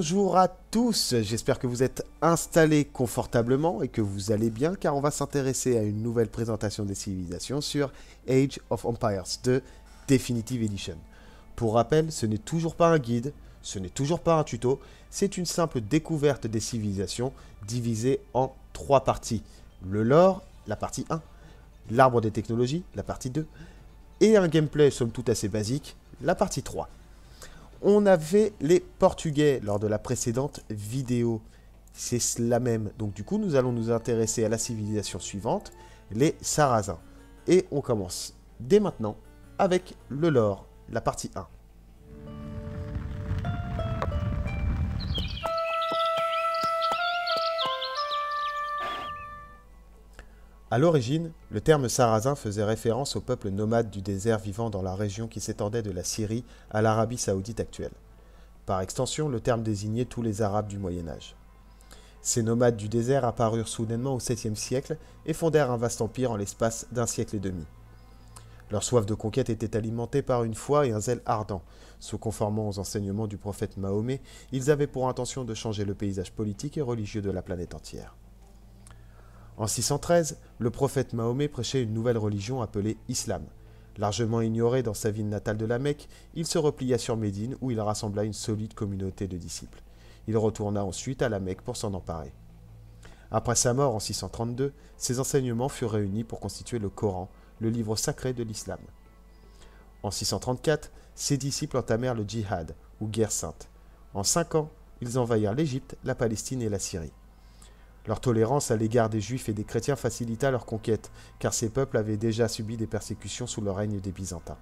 Bonjour à tous, j'espère que vous êtes installés confortablement et que vous allez bien car on va s'intéresser à une nouvelle présentation des civilisations sur Age of Empires 2 Definitive Edition. Pour rappel, ce n'est toujours pas un guide, ce n'est toujours pas un tuto, c'est une simple découverte des civilisations divisée en trois parties. Le lore, la partie 1, l'arbre des technologies, la partie 2, et un gameplay somme toute assez basique, la partie 3. On avait les Portugais lors de la précédente vidéo. C'est la même. Donc du coup, nous allons nous intéresser à la civilisation suivante, les Sarrasins. Et on commence dès maintenant avec le lore, la partie 1. A l'origine, le terme sarrasin faisait référence aux peuples nomades du désert vivant dans la région qui s'étendait de la Syrie à l'Arabie saoudite actuelle. Par extension, le terme désignait tous les Arabes du Moyen Âge. Ces nomades du désert apparurent soudainement au 7e siècle et fondèrent un vaste empire en l'espace d'un siècle et demi. Leur soif de conquête était alimentée par une foi et un zèle ardent. Se conformant aux enseignements du prophète Mahomet, ils avaient pour intention de changer le paysage politique et religieux de la planète entière. En 613, le prophète Mahomet prêchait une nouvelle religion appelée Islam. Largement ignoré dans sa ville natale de la Mecque, il se replia sur Médine où il rassembla une solide communauté de disciples. Il retourna ensuite à la Mecque pour s'en emparer. Après sa mort en 632, ses enseignements furent réunis pour constituer le Coran, le livre sacré de l'islam. En 634, ses disciples entamèrent le djihad, ou guerre sainte. En cinq ans, ils envahirent l'Égypte, la Palestine et la Syrie. Leur tolérance à l'égard des Juifs et des chrétiens facilita leur conquête, car ces peuples avaient déjà subi des persécutions sous le règne des Byzantins.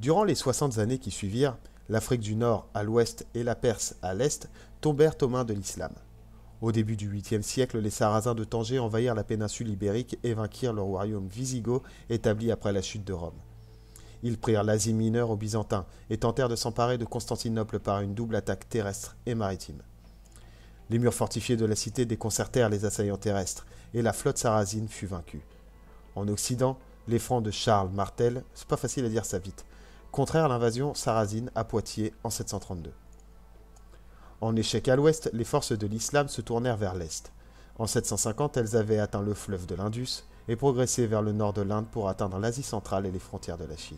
Durant les 60 années qui suivirent, l'Afrique du Nord à l'ouest et la Perse à l'est tombèrent aux mains de l'islam. Au début du 8e siècle, les Sarrasins de Tanger envahirent la péninsule ibérique et vainquirent le royaume wisigoth établi après la chute de Rome. Ils prirent l'Asie mineure aux Byzantins et tentèrent de s'emparer de Constantinople par une double attaque terrestre et maritime. Les murs fortifiés de la cité déconcertèrent les assaillants terrestres, et la flotte sarrasine fut vaincue. En Occident, les francs de Charles Martel, c'est pas facile à dire ça vite, contrairent l'invasion sarrasine à Poitiers en 732. En échec à l'ouest, les forces de l'islam se tournèrent vers l'est. En 750, elles avaient atteint le fleuve de l'Indus et progressé vers le nord de l'Inde pour atteindre l'Asie centrale et les frontières de la Chine.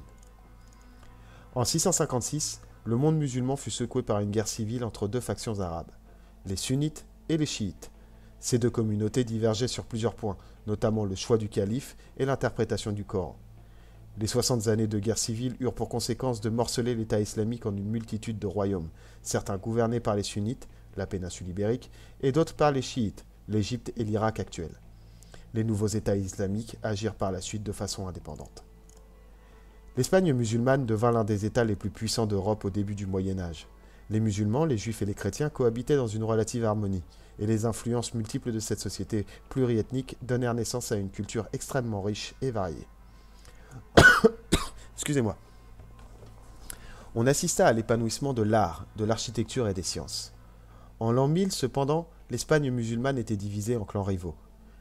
En 656, le monde musulman fut secoué par une guerre civile entre deux factions arabes les sunnites et les chiites. Ces deux communautés divergeaient sur plusieurs points, notamment le choix du calife et l'interprétation du Coran. Les 60 années de guerre civile eurent pour conséquence de morceler l'État islamique en une multitude de royaumes, certains gouvernés par les sunnites, la péninsule ibérique, et d'autres par les chiites, l'Égypte et l'Irak actuels. Les nouveaux États islamiques agirent par la suite de façon indépendante. L'Espagne musulmane devint l'un des États les plus puissants d'Europe au début du Moyen Âge. Les musulmans, les juifs et les chrétiens cohabitaient dans une relative harmonie, et les influences multiples de cette société pluriethnique donnèrent naissance à une culture extrêmement riche et variée. Excusez-moi. On assista à l'épanouissement de l'art, de l'architecture et des sciences. En l'an 1000, cependant, l'Espagne musulmane était divisée en clans rivaux.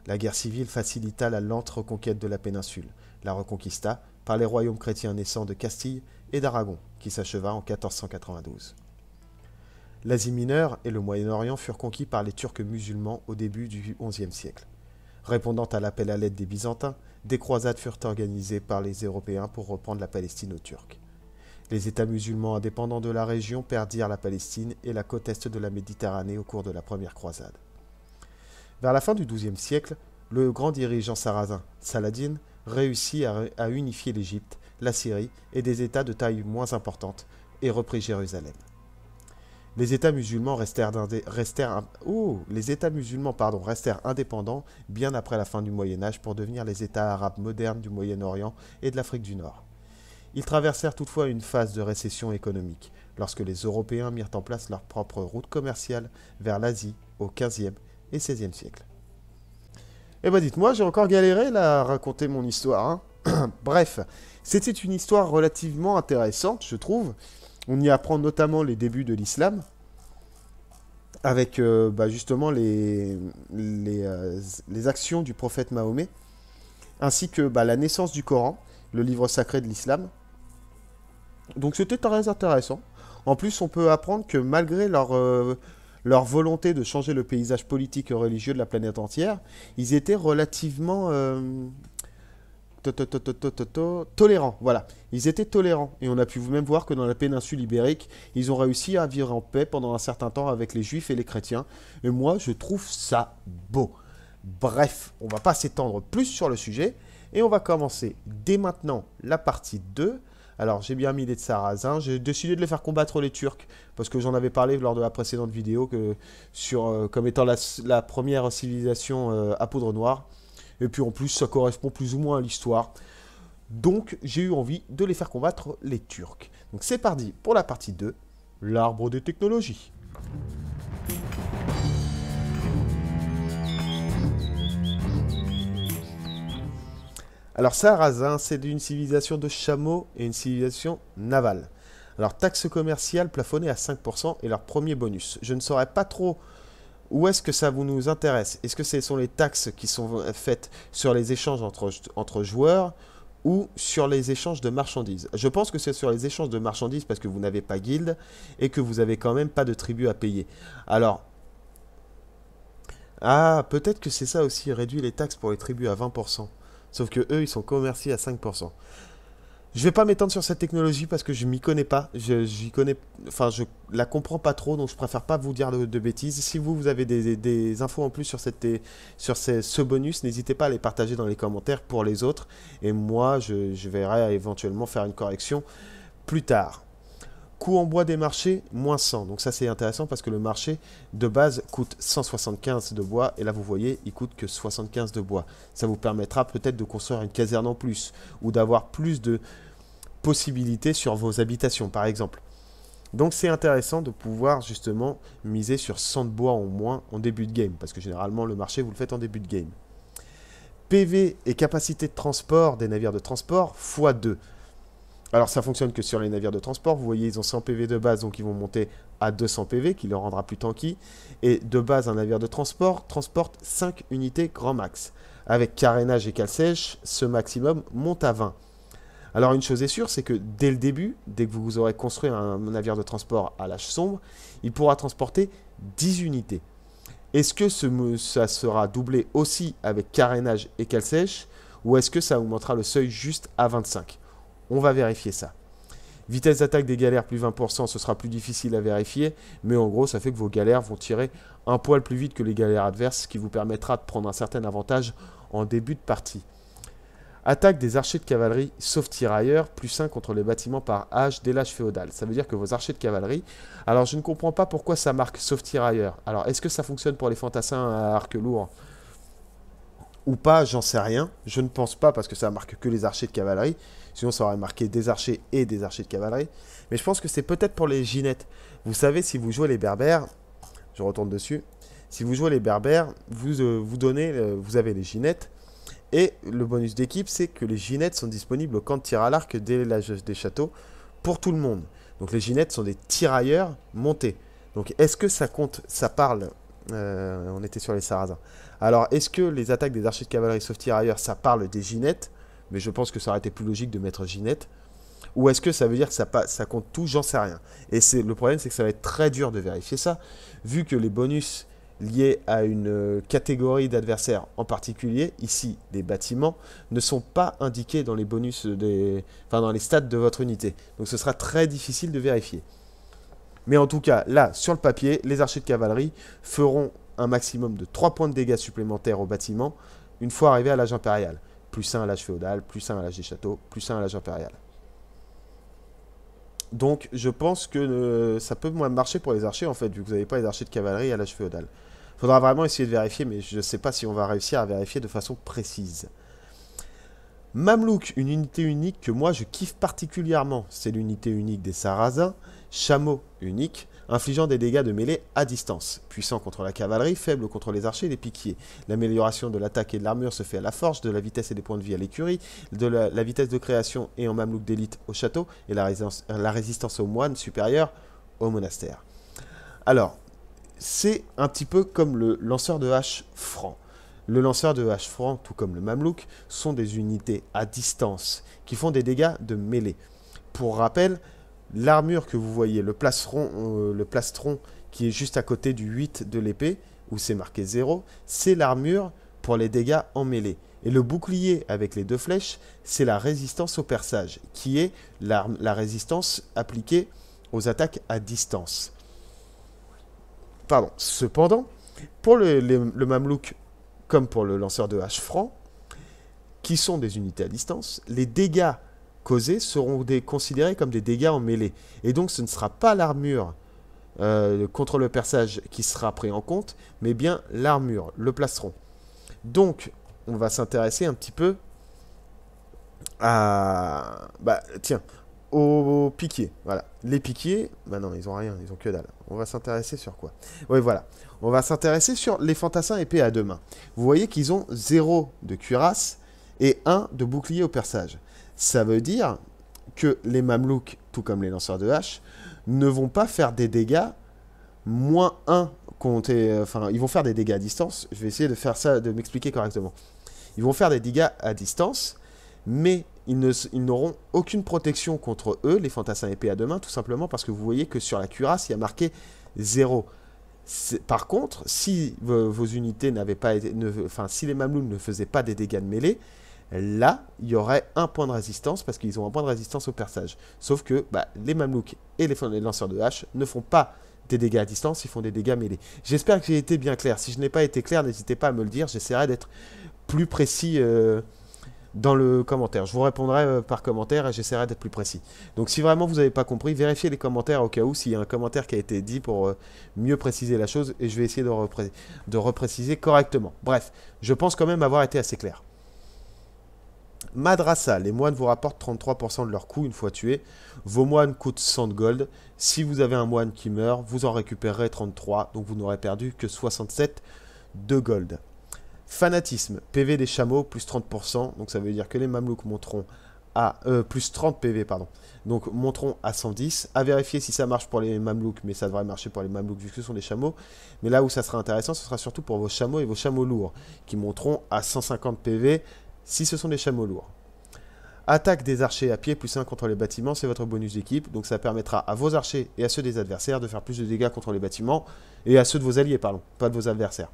La guerre civile facilita la lente reconquête de la péninsule, la reconquista par les royaumes chrétiens naissants de Castille et d'Aragon, qui s'acheva en 1492. L'Asie mineure et le Moyen-Orient furent conquis par les Turcs musulmans au début du XIe siècle. Répondant à l'appel à l'aide des Byzantins, des croisades furent organisées par les Européens pour reprendre la Palestine aux Turcs. Les États musulmans indépendants de la région perdirent la Palestine et la côte est de la Méditerranée au cours de la première croisade. Vers la fin du XIIe siècle, le grand dirigeant sarrasin, Saladin, réussit à, unifier l'Égypte, la Syrie et des États de taille moins importante et reprit Jérusalem. Les États musulmans restèrent, les États musulmans pardon, restèrent indépendants bien après la fin du Moyen Âge pour devenir les États arabes modernes du Moyen-Orient et de l'Afrique du Nord. Ils traversèrent toutefois une phase de récession économique, lorsque les Européens mirent en place leur propre route commerciale vers l'Asie au XVe et XVIe siècle. Eh ben dites-moi, j'ai encore galéré là à raconter mon histoire. Hein. Bref, c'était une histoire relativement intéressante, je trouve. On y apprend notamment les débuts de l'islam, avec euh, bah, justement les, euh, les, actions du prophète Mahomet, ainsi que bah, la naissance du Coran, le livre sacré de l'islam. Donc c'était très intéressant. En plus, on peut apprendre que malgré leur, euh, volonté de changer le paysage politique et religieux de la planète entière, ils étaient relativement tolérants. Voilà, ils étaient tolérants. Et on a pu même voir que dans la péninsule ibérique, ils ont réussi à vivre en paix pendant un certain temps avec les juifs et les chrétiens. Et moi, je trouve ça beau. Bref, on va pas s'étendre plus sur le sujet. Et on va commencer dès maintenant la partie 2. Alors j'ai bien mis les Sarrasins, j'ai décidé de les faire combattre les Turcs, parce que j'en avais parlé lors de la précédente vidéo, sur, euh, comme étant la, première civilisation euh, à poudre noire. Et puis en plus ça correspond plus ou moins à l'histoire. Donc j'ai eu envie de les faire combattre les Turcs. Donc c'est parti pour la partie 2, l'arbre des technologies. Alors Sarrazin, c'est une civilisation de chameaux et une civilisation navale. Alors taxe commerciale plafonnée à 5% et leur premier bonus. Je ne saurais pas trop où est-ce que ça vous nous intéresse? Est-ce que ce sont les taxes qui sont faites sur les échanges entre, joueurs ou sur les échanges de marchandises? Je pense que c'est sur les échanges de marchandises parce que vous n'avez pas guilde et que vous n'avez quand même pas de tribu à payer. Alors, ah, peut-être que c'est ça aussi, réduit les taxes pour les tribus à 20%. Sauf que eux, ils sont commerciés à 5%. Je vais pas m'étendre sur cette technologie parce que je m'y connais pas. Je j'y connais, enfin je la comprends pas trop, donc je préfère pas vous dire de, bêtises. Si vous vous avez des, infos en plus sur cette sur ce bonus, n'hésitez pas à les partager dans les commentaires pour les autres. Et moi, je, je verrai éventuellement faire une correction plus tard. Coût en bois des marchés, moins 100. Donc ça c'est intéressant parce que le marché de base coûte 175 de bois et là vous voyez il coûte que 75 de bois. Ça vous permettra peut-être de construire une caserne en plus ou d'avoir plus de possibilités sur vos habitations par exemple. Donc c'est intéressant de pouvoir justement miser sur 100 de bois en moins en début de game parce que généralement le marché vous le faites en début de game. PV et capacité de transport des navires de transport x2. Alors ça fonctionne que sur les navires de transport. Vous voyez, ils ont 100 PV de base, donc ils vont monter à 200 PV, qui leur rendra plus tanky. Et de base, un navire de transport transporte 5 unités grand max. Avec carénage et cale sèche, ce maximum monte à 20. Alors une chose est sûre, c'est que dès le début, dès que vous aurez construit un navire de transport à l'âge sombre, il pourra transporter 10 unités. Est-ce que ça sera doublé aussi avec carénage et cale sèche ou est-ce que ça augmentera le seuil juste à 25 on va vérifier ça. Vitesse d'attaque des galères plus 20%, ce sera plus difficile à vérifier, mais en gros, ça fait que vos galères vont tirer un poil plus vite que les galères adverses, ce qui vous permettra de prendre un certain avantage en début de partie. Attaque des archers de cavalerie, sauf tirailleurs, plus 1 contre les bâtiments par âge dès l'âge féodal. Ça veut dire que vos archers de cavalerie... Alors, je ne comprends pas pourquoi ça marque sauf tirailleurs. Alors, est-ce que ça fonctionne pour les fantassins à arc lourd ou pas, j'en sais rien. Je ne pense pas parce que ça marque que les archers de cavalerie. Sinon, ça aurait marqué des archers et des archers de cavalerie. Mais je pense que c'est peut-être pour les ginettes. Vous savez, si vous jouez les berbères, je retourne dessus. Si vous jouez les berbères, vous, euh, vous, donnez, euh, vous avez les ginettes. Et le bonus d'équipe, c'est que les ginettes sont disponibles au camp de tir à l'arc dès l'âge des châteaux pour tout le monde. Donc les ginettes sont des tirailleurs montés. Donc est-ce que ça compte, ça parle euh, On était sur les sarrasins. Alors, est-ce que les attaques des archers de cavalerie sauf tirailleurs, ça parle des ginettes? Mais je pense que ça aurait été plus logique de mettre ginette. Ou est-ce que ça veut dire que ça, compte tout J'en sais rien. Et le problème, c'est que ça va être très dur de vérifier ça, vu que les bonus liés à une euh, catégorie d'adversaires en particulier, ici des bâtiments, ne sont pas indiqués dans les bonus des, enfin dans les stats de votre unité. Donc ce sera très difficile de vérifier. Mais en tout cas, là, sur le papier, les archers de cavalerie feront un maximum de 3 points de dégâts supplémentaires au bâtiment une fois arrivé à l'âge impérial. Plus 1 à l'âge féodal, plus 1 à l'âge des châteaux, plus 1 à l'âge impérial. Donc je pense que euh, ça peut moins marcher pour les archers en fait, vu que vous n'avez pas les archers de cavalerie à l'âge féodal. Faudra vraiment essayer de vérifier, mais je ne sais pas si on va réussir à vérifier de façon précise. Mamelouk, une unité unique que moi je kiffe particulièrement, c'est l'unité unique des Sarrasins. Chameau unique, infligeant des dégâts de mêlée à distance. Puissant contre la cavalerie, faible contre les archers et les piquiers. L'amélioration de l'attaque et de l'armure se fait à la forge, de la vitesse et des points de vie à l'écurie, de la, vitesse de création et en mamelouk d'élite au château, et la résistance, la résistance aux moines supérieure au monastère. Alors, c'est un petit peu comme le lanceur de hache franc. Le lanceur de hache franc, tout comme le mamelouk, sont des unités à distance qui font des dégâts de mêlée. Pour rappel, L'armure que vous voyez, le plastron, euh, le plastron qui est juste à côté du 8 de l'épée, où c'est marqué 0, c'est l'armure pour les dégâts en mêlée. Et le bouclier avec les deux flèches, c'est la résistance au perçage, qui est la, résistance appliquée aux attaques à distance. Pardon. Cependant, pour le, le Mamelouk, comme pour le lanceur de hache franc, qui sont des unités à distance, les dégâts causés seront considérés comme des dégâts en mêlée. Et donc ce ne sera pas l'armure euh, contre le perçage qui sera pris en compte, mais bien l'armure, le plastron. Donc on va s'intéresser un petit peu à... Bah tiens, aux piquiers. Voilà. Les piquiers, bah non, ils ont rien, ils ont que dalle. On va s'intéresser sur quoi? Oui, voilà. On va s'intéresser sur les fantassins épées à deux mains. Vous voyez qu'ils ont 0 de cuirasse et 1 de bouclier au perçage. Ça veut dire que les mamelouks, tout comme les lanceurs de hache, ne vont pas faire des dégâts moins 1 compté, enfin, ils vont faire des dégâts à distance. Je vais essayer de faire ça, de m'expliquer correctement. Ils vont faire des dégâts à distance, mais ils n'auront aucune protection contre eux, les fantassins épées à deux mains, tout simplement parce que vous voyez que sur la cuirasse, il y a marqué 0. Par contre, si vos, unités n'avaient pas été, enfin, si les mamelouks ne faisaient pas des dégâts de mêlée, Là, il y aurait un point de résistance parce qu'ils ont un point de résistance au perçage. Sauf que bah, les mamelouks et les, lanceurs de hache ne font pas des dégâts à distance, ils font des dégâts mêlés. J'espère que j'ai été bien clair. Si je n'ai pas été clair, n'hésitez pas à me le dire. J'essaierai d'être plus précis euh, dans le commentaire. Je vous répondrai euh, par commentaire et j'essaierai d'être plus précis. Donc si vraiment vous n'avez pas compris, vérifiez les commentaires au cas où s'il y a un commentaire qui a été dit pour euh, mieux préciser la chose et je vais essayer de, de repréciser correctement. Bref, je pense quand même avoir été assez clair. Madrasa, les moines vous rapportent 33% de leur coût une fois tués. Vos moines coûtent 100 de gold. Si vous avez un moine qui meurt, vous en récupérerez 33, donc vous n'aurez perdu que 67 de gold. Fanatisme, PV des chameaux, plus 30%, donc ça veut dire que les mamelouks monteront à... Euh, plus 30 PV, pardon. Donc monteront à 110. À vérifier si ça marche pour les mamelouks, mais ça devrait marcher pour les mamelouks vu que ce sont des chameaux. Mais là où ça sera intéressant, ce sera surtout pour vos chameaux et vos chameaux lourds, qui monteront à 150 PV si ce sont des chameaux lourds. Attaque des archers à pied, plus 1 contre les bâtiments, c'est votre bonus d'équipe. Donc ça permettra à vos archers et à ceux des adversaires de faire plus de dégâts contre les bâtiments. Et à ceux de vos alliés, pardon, pas de vos adversaires.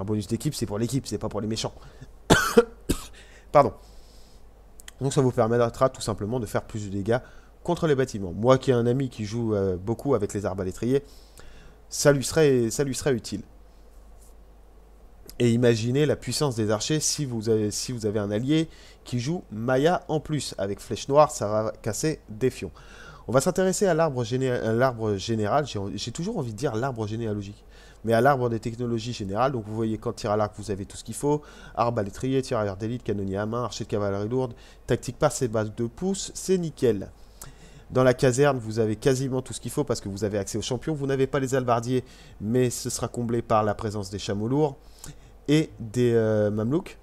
Un bonus d'équipe, c'est pour l'équipe, c'est pas pour les méchants. pardon. Donc ça vous permettra tout simplement de faire plus de dégâts contre les bâtiments. Moi qui ai un ami qui joue euh, beaucoup avec les arbalétriers, ça lui ça lui serait utile. Et imaginez la puissance des archers si vous avez, un allié qui joue Maya en plus. Avec flèche noire, ça va casser des fions. On va s'intéresser à l'arbre général. J'ai toujours envie de dire l'arbre généalogique. Mais à l'arbre des technologies générales. Donc vous voyez qu'en tir à l'arc, vous avez tout ce qu'il faut. Arbre à l'étrier, tirailleur d'élite, canonnier à main, archer de cavalerie lourde, tactique par ses bases de pouces. C'est nickel. Dans la caserne, vous avez quasiment tout ce qu'il faut parce que vous avez accès aux champions. Vous n'avez pas les albardiers, mais ce sera comblé par la présence des chameaux lourds et des euh, mamelouks.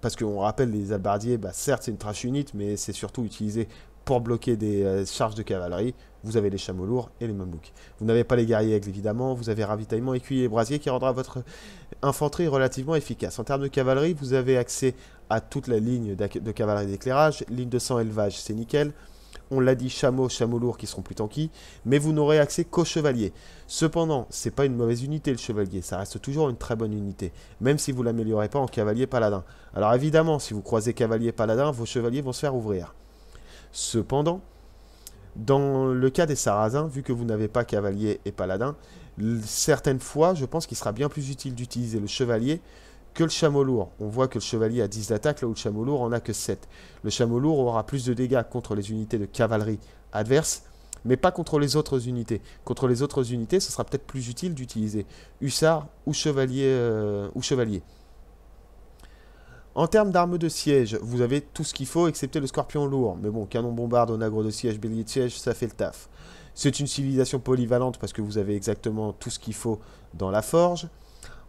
Parce qu'on rappelle, les albardiers, bah, certes c'est une trash unit, mais c'est surtout utilisé pour bloquer des euh, charges de cavalerie. Vous avez les chameaux lourds et les mamelouks. Vous n'avez pas les guerriers aigles, évidemment. Vous avez ravitaillement, écuyer et brasier qui rendra votre infanterie relativement efficace. En termes de cavalerie, vous avez accès à toute la ligne de cavalerie d'éclairage. Ligne de sang élevage, c'est nickel on l'a dit, chameaux, chameaux lourds qui seront plus tanky, mais vous n'aurez accès qu'aux chevaliers. Cependant, c'est pas une mauvaise unité le chevalier, ça reste toujours une très bonne unité, même si vous l'améliorez pas en cavalier paladin. Alors évidemment, si vous croisez cavalier paladin, vos chevaliers vont se faire ouvrir. Cependant, dans le cas des sarrasins, vu que vous n'avez pas cavalier et paladin, certaines fois, je pense qu'il sera bien plus utile d'utiliser le chevalier le chameau lourd. On voit que le chevalier a 10 d'attaque, là où le chameau lourd en a que 7. Le chameau lourd aura plus de dégâts contre les unités de cavalerie adverses, mais pas contre les autres unités. Contre les autres unités, ce sera peut-être plus utile d'utiliser hussard ou chevalier. Euh. En termes d'armes de siège, vous avez tout ce qu'il faut excepté le scorpion lourd. Mais bon, canon bombarde, onagre de siège, bélier de siège, ça fait le taf. C'est une civilisation polyvalente parce que vous avez exactement tout ce qu'il faut dans la forge.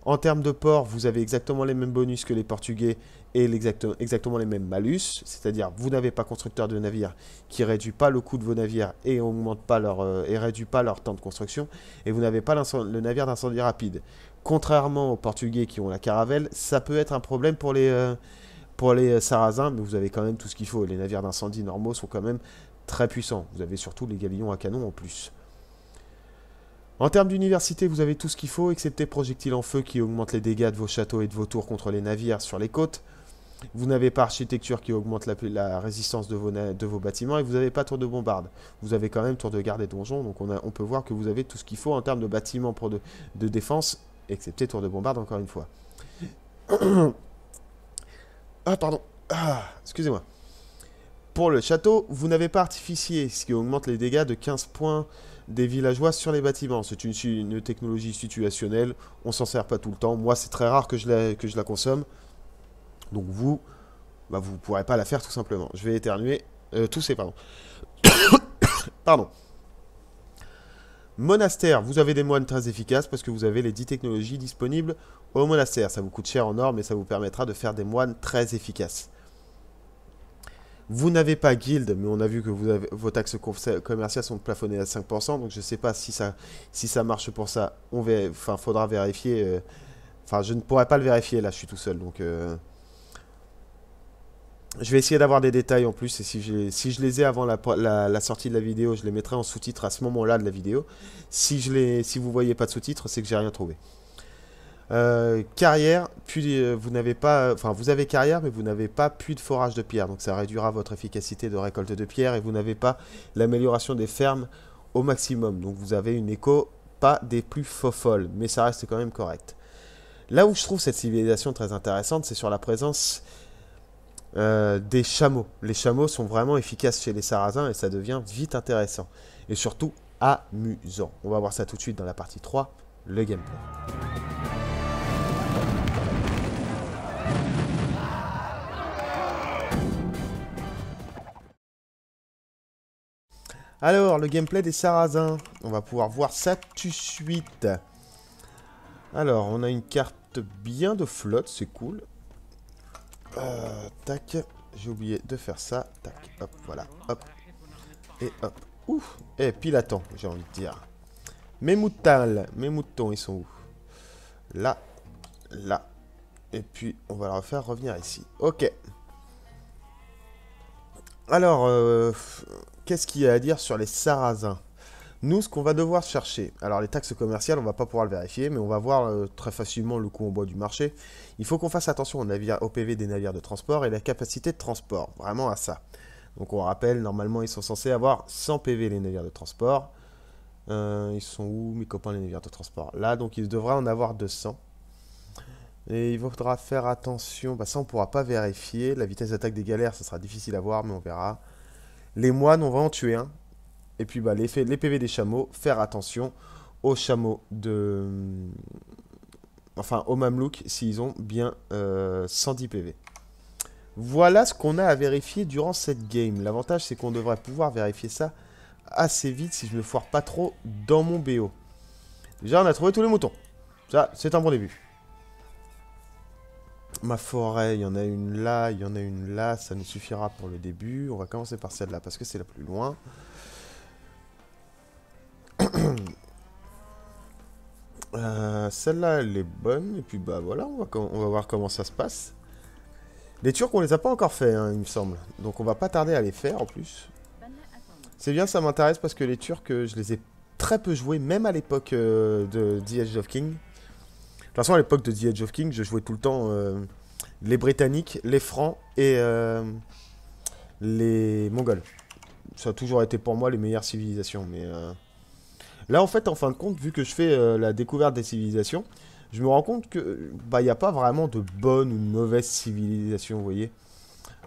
En termes de port, vous avez exactement les mêmes bonus que les Portugais et exactement les mêmes malus, c'est-à-dire vous n'avez pas constructeur de navire qui réduit pas le coût de vos navires et augmente pas leur euh, réduit pas leur temps de construction, et vous n'avez pas le navire d'incendie rapide. Contrairement aux Portugais qui ont la caravelle, ça peut être un problème pour les euh, les Sarrasins, mais vous avez quand même tout ce qu'il faut. Les navires d'incendie normaux sont quand même très puissant. Vous avez surtout les galions à canon en plus. En termes d'université, vous avez tout ce qu'il faut, excepté projectiles en feu qui augmentent les dégâts de vos châteaux et de vos tours contre les navires sur les côtes. Vous n'avez pas architecture qui augmente la, résistance de vos, bâtiments et vous n'avez pas tour de bombarde. Vous avez quand même tour de garde et donjon, donc on peut voir que vous avez tout ce qu'il faut en termes de bâtiments pour de, défense, excepté tour de bombarde encore une fois. ah pardon, ah, excusez-moi. Pour le château, vous n'avez pas artificier, ce qui augmente les dégâts de 15 points des villageois sur les bâtiments. C'est une, technologie situationnelle, on s'en sert pas tout le temps. Moi, c'est très rare que je la, consomme. Donc vous, bah, vous ne pourrez pas la faire tout simplement. Je vais éternuer. Euh, tousser, pardon. pardon. Monastère, vous avez des moines très efficaces parce que vous avez les 10 technologies disponibles au monastère. Ça vous coûte cher en or, mais ça vous permettra de faire des moines très efficaces. Vous n'avez pas guild, mais on a vu que vos taxes commerciales sont plafonnées à 5%, donc je ne sais pas si ça, si ça marche pour ça. On enfin, faudra vérifier. Euh, enfin, je ne pourrais pas le vérifier là, je suis tout seul, donc... Euh, je vais essayer d'avoir des détails en plus, et si je, si je les ai avant la, sortie de la vidéo, je les mettrai en sous-titres à ce moment-là de la vidéo. Si, je les, si vous voyez pas de sous-titres, c'est que j'ai rien trouvé. Euh, carrière, puis euh, vous n'avez pas, enfin vous avez carrière, mais vous n'avez pas puits de forage de pierre, donc ça réduira votre efficacité de récolte de pierre et vous n'avez pas l'amélioration des fermes au maximum, donc vous avez une écho pas des plus folles, mais ça reste quand même correct. Là où je trouve cette civilisation très intéressante, c'est sur la présence euh, des chameaux. Les chameaux sont vraiment efficaces chez les sarrasins et ça devient vite intéressant. Et surtout amusant. On va voir ça tout de suite dans la partie 3, le gameplay. Alors, le gameplay des sarrasins. On va pouvoir voir ça tout de suite. Alors, on a une carte bien de flotte, c'est cool. Euh, tac, j'ai oublié de faire ça. Tac, hop, voilà. Et hop. Ouf, et temps, j'ai envie de dire. Mes moutons, mes moutons, ils sont où? Là, là. Et puis, on va leur faire revenir ici. Ok. Alors, euh, qu'est-ce qu'il y a à dire sur les sarrasins? Nous, ce qu'on va devoir chercher, alors les taxes commerciales, on va pas pouvoir le vérifier, mais on va voir euh, très facilement le coût en bois du marché. Il faut qu'on fasse attention au, PV des navires de transport et la capacité de transport, vraiment à ça. Donc on rappelle, normalement ils sont censés avoir 100 PV les navires de transport. Euh, ils sont où mes copains les navires de transport? Là, donc ils devraient en avoir 200. Et il faudra faire attention, bah ça on pourra pas vérifier. La vitesse d'attaque des galères, ça sera difficile à voir, mais on verra. Les moines, on va en tuer un. Et puis bah, les, PV des chameaux, faire attention aux chameaux de... Enfin, aux mamelouks, s'ils ont bien 110 euh, PV. Voilà ce qu'on a à vérifier durant cette game. L'avantage, c'est qu'on devrait pouvoir vérifier ça assez vite si je ne foire pas trop dans mon BO. Déjà, on a trouvé tous les moutons. Ça, c'est un bon début. Ma forêt, il y en a une là, il y en a une là, ça nous suffira pour le début. On va commencer par celle-là parce que c'est la plus loin. Euh, celle-là, elle est bonne. Et puis, bah voilà, on va, voir comment ça se passe. Les Turcs, on les a pas encore fait, hein, il me semble. Donc, on va pas tarder à les faire, en plus. C'est bien, ça m'intéresse, parce que les Turcs, je les ai très peu joués, même à l'époque euh, de The Edge of King. De toute façon, à l'époque de The Edge of King, je jouais tout le temps les Britanniques, les Francs et les Mongols. Ça a toujours été pour moi les meilleures civilisations, mais... Là, en fait, en fin de compte, vu que je fais euh, la découverte des civilisations, je me rends compte que bah il n'y a pas vraiment de bonne ou de mauvaise civilisation, vous voyez.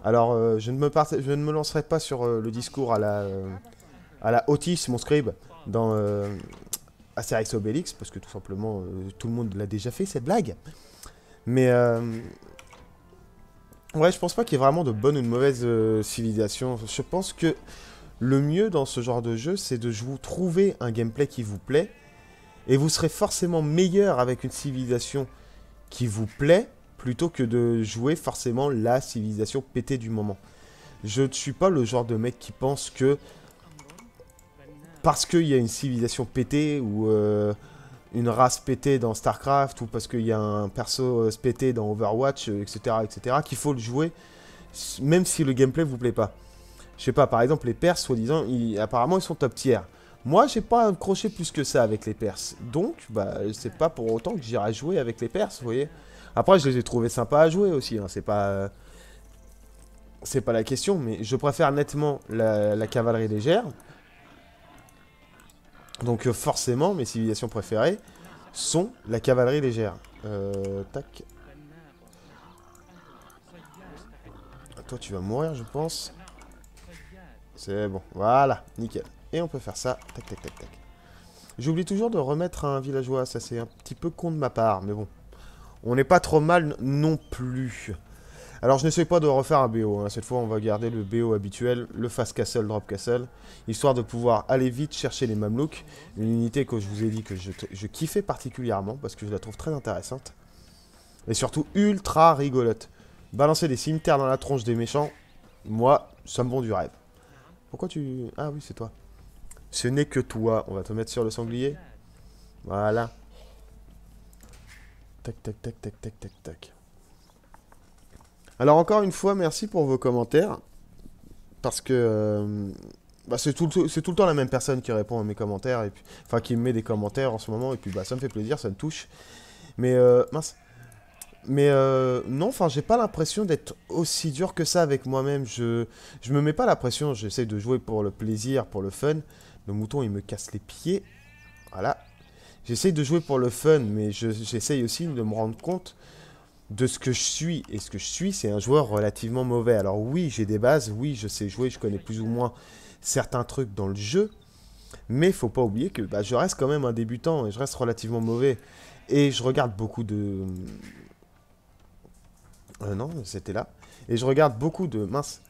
Alors, euh, je, ne me je ne me lancerai pas sur euh, le discours à la, à la Otis, mon scribe, dans Asterix Obélix, parce que tout simplement, tout le monde l'a déjà fait, cette blague. Mais, ouais, je pense pas qu'il y ait vraiment de bonne ou de mauvaise civilisation. Je pense que le mieux dans ce genre de jeu, c'est de vous trouver un gameplay qui vous plaît. Et vous serez forcément meilleur avec une civilisation qui vous plaît, plutôt que de jouer forcément la civilisation pétée du moment. Je ne suis pas le genre de mec qui pense que parce qu'il y a une civilisation pétée ou euh, une race pétée dans StarCraft ou parce qu'il y a un perso pété dans Overwatch, etc., etc., qu'il faut le jouer, même si le gameplay vous plaît pas. Je sais pas, par exemple, les Perses, soi-disant, apparemment, ils sont top tier. Moi, j'ai pas accroché plus que ça avec les Perses. Donc, bah, c'est pas pour autant que j'irai jouer avec les Perses, vous voyez. Après, je les ai trouvés sympas à jouer aussi, hein. c'est pas... C'est pas la question, mais je préfère nettement la, cavalerie légère. Donc euh, forcément, mes civilisations préférées sont la cavalerie légère. Euh, tac. Toi, tu vas mourir, je pense. C'est bon. Voilà, nickel. Et on peut faire ça. Tac, tac, tac, tac. J'oublie toujours de remettre un villageois. Ça, c'est un petit peu con de ma part, mais bon. On n'est pas trop mal non plus. Alors, je n'essaie pas de refaire un BO. Hein. Cette fois, on va garder le BO habituel, le fast castle, drop castle, histoire de pouvoir aller vite chercher les mamelouks. Une unité que je vous ai dit que je, je kiffais particulièrement, parce que je la trouve très intéressante. Et surtout, ultra rigolote. Balancer des cimetières dans la tronche des méchants, moi, ça me vend du rêve. Pourquoi tu... Ah oui, c'est toi. Ce n'est que toi. On va te mettre sur le sanglier. Voilà. Tac, tac, tac, tac, tac, tac, tac. Alors encore une fois, merci pour vos commentaires. Parce que... Euh, bah, c'est tout, le temps la même personne qui répond à mes commentaires. Et enfin, qui me met des commentaires en ce moment. Et puis, bah, ça me fait plaisir, ça me touche. Mais, euh. Mais euh, non, enfin, j'ai pas l'impression d'être aussi dur que ça avec moi-même. Je, je me mets pas la pression. J'essaie de jouer pour le plaisir, pour le fun. Le mouton, il me casse les pieds. Voilà. J'essaie de jouer pour le fun, mais j'essaye aussi de me rendre compte de ce que je suis. Et ce que je suis, c'est un joueur relativement mauvais. Alors oui, j'ai des bases. Oui, je sais jouer. Je connais plus ou moins certains trucs dans le jeu. Mais il faut pas oublier que bah, je reste quand même un débutant et je reste relativement mauvais. Et je regarde beaucoup de, euh, non, c'était là. Et je regarde beaucoup de... Mince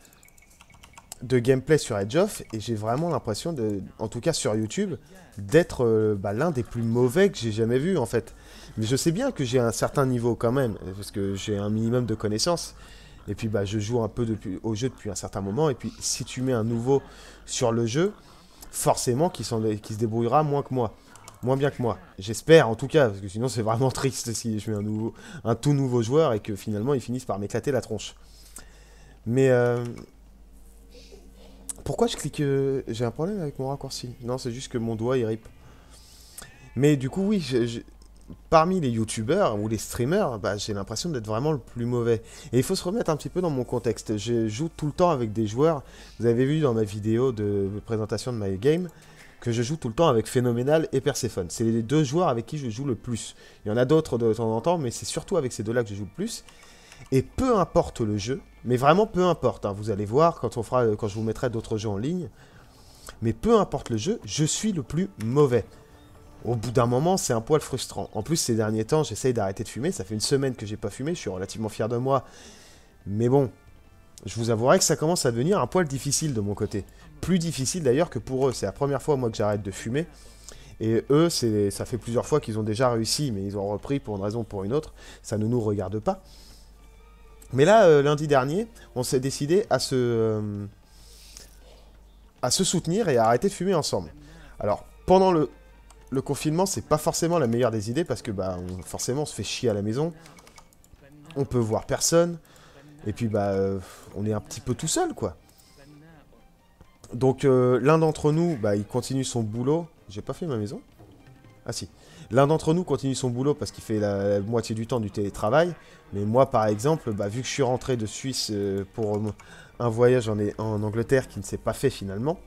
de gameplay sur Edge of et j'ai vraiment l'impression de, en tout cas sur YouTube, d'être euh, bah, l'un des plus mauvais que j'ai jamais vu en fait. Mais je sais bien que j'ai un certain niveau quand même, parce que j'ai un minimum de connaissances. Et puis bah je joue un peu au jeu depuis un certain moment. Et puis si tu mets un nouveau sur le jeu, forcément qui, qui se débrouillera moins que moi moins bien que moi. J'espère en tout cas, parce que sinon c'est vraiment triste si je mets un, nouveau, un tout nouveau joueur et que finalement ils finissent par m'éclater la tronche. Mais euh, pourquoi je clique euh, J'ai un problème avec mon raccourci? Non, c'est juste que mon doigt il rip. Mais du coup, oui, parmi les youtubeurs ou les streamers, bah, j'ai l'impression d'être vraiment le plus mauvais. Et il faut se remettre un petit peu dans mon contexte. Je joue tout le temps avec des joueurs. Vous avez vu dans ma vidéo de présentation de My Game, que je joue tout le temps avec Phénoménal et Persephone. C'est les deux joueurs avec qui je joue le plus. Il y en a d'autres de temps en temps, mais c'est surtout avec ces deux-là que je joue le plus. Et peu importe le jeu, mais vraiment peu importe, hein, vous allez voir quand, on fera, quand je vous mettrai d'autres jeux en ligne, mais peu importe le jeu, je suis le plus mauvais. Au bout d'un moment, c'est un poil frustrant. En plus, ces derniers temps, j'essaye d'arrêter de fumer. Ça fait une semaine que j'ai pas fumé, je suis relativement fier de moi. Mais bon, je vous avouerai que ça commence à devenir un poil difficile de mon côté. Plus difficile d'ailleurs que pour eux. C'est la première fois moi que j'arrête de fumer. Et eux, ça fait plusieurs fois qu'ils ont déjà réussi, mais ils ont repris pour une raison ou pour une autre. Ça ne nous regarde pas. Mais là, euh, lundi dernier, on s'est décidé à se, euh, à se soutenir et à arrêter de fumer ensemble. Alors, pendant le, le confinement, c'est pas forcément la meilleure des idées parce que bah, forcément, on se fait chier à la maison. On peut voir personne. Et puis, bah, euh, on est un petit peu tout seul, quoi. Donc, euh, l'un d'entre nous, bah, il continue son boulot. J'ai pas fait ma maison Ah, si. L'un d'entre nous continue son boulot parce qu'il fait la, moitié du temps du télétravail. Mais moi, par exemple, bah, vu que je suis rentré de Suisse euh, pour un voyage en, Angleterre qui ne s'est pas fait finalement,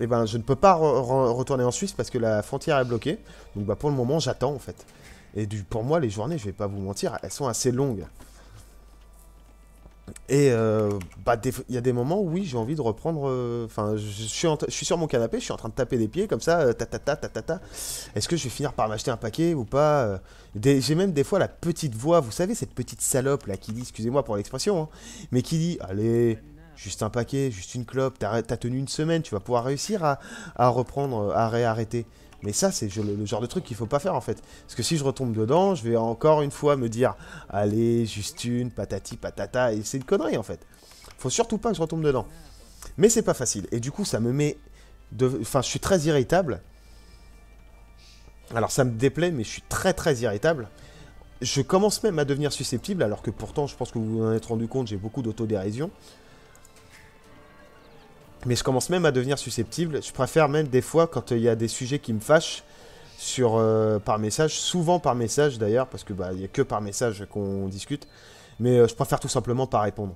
eh ben, je ne peux pas retourner en Suisse parce que la frontière est bloquée. Donc, bah, pour le moment, j'attends, en fait. Et pour moi, les journées, je vais pas vous mentir, elles sont assez longues. Et euh, bah, il y a des moments où oui, j'ai envie de reprendre. Euh, enfin, je, suis sur mon canapé, je suis en train de taper des pieds comme ça, euh, ta ta ta ta ta Est-ce que je vais finir par m'acheter un paquet ou pas J'ai même des fois la petite voix, vous savez, cette petite salope là qui dit, excusez-moi pour l'expression, hein, mais qui dit Allez, juste un paquet, juste une clope, t'as as tenu une semaine, tu vas pouvoir réussir à, reprendre, à réarrêter. Mais ça, c'est le, genre de truc qu'il faut pas faire en fait. Parce que si je retombe dedans, je vais encore une fois me dire Allez, juste une, patati, patata, et c'est une connerie en fait. Faut surtout pas que je retombe dedans. Mais c'est pas facile. Et du coup, ça me met. Enfin, je suis très irritable. Alors, ça me déplaît, mais je suis très très irritable. Je commence même à devenir susceptible, alors que pourtant, je pense que vous vous en êtes rendu compte, j'ai beaucoup d'autodérision. Mais je commence même à devenir susceptible. Je préfère même des fois, quand il y a des sujets qui me fâchent, euh, par message, souvent par message d'ailleurs, parce que bah, n'y a que par message qu'on discute, mais euh, je préfère tout simplement pas répondre.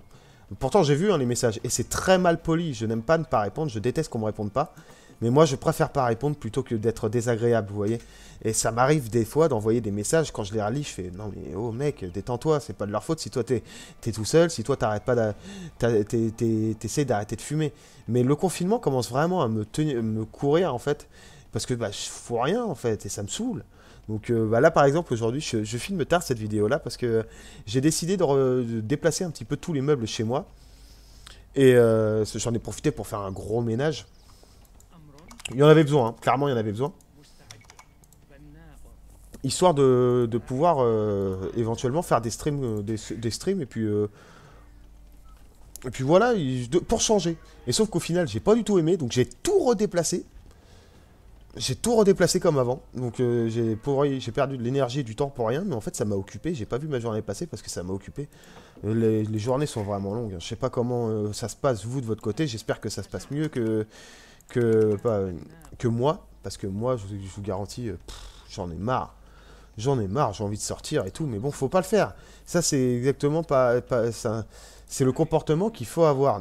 Pourtant, j'ai vu hein, les messages, et c'est très mal poli, je n'aime pas ne pas répondre, je déteste qu'on me réponde pas, mais moi je préfère pas répondre plutôt que d'être désagréable, vous voyez. Et ça m'arrive des fois d'envoyer des messages, quand je les relis, je fais non mais oh mec, détends-toi, c'est pas de leur faute si toi t'es es tout seul, si toi t'arrêtes pas t'essayes d'arrêter de fumer. Mais le confinement commence vraiment à me, tenir, me courir en fait, parce que bah, je fous rien en fait, et ça me saoule. Donc euh, bah, là par exemple aujourd'hui je, filme tard cette vidéo là parce que j'ai décidé de, déplacer un petit peu tous les meubles chez moi. Et euh, j'en ai profité pour faire un gros ménage. Il y en avait besoin, hein. clairement il y en avait besoin. Histoire de, pouvoir euh, éventuellement faire des streams, des, streams et puis et puis voilà, pour changer. Et sauf qu'au final, j'ai pas du tout aimé, donc j'ai tout redéplacé. J'ai tout redéplacé comme avant, donc euh, j'ai perdu de l'énergie et du temps pour rien, mais en fait ça m'a occupé, j'ai pas vu ma journée passer parce que ça m'a occupé. Euh, les, journées sont vraiment longues, je sais pas comment euh, ça se passe vous de votre côté, j'espère que ça se passe mieux que, que, moi, parce que moi je, vous garantis, j'en ai marre. J'en ai marre, j'ai envie de sortir et tout, mais bon, faut pas le faire. Ça c'est exactement pas... pas c'est le comportement qu'il faut avoir.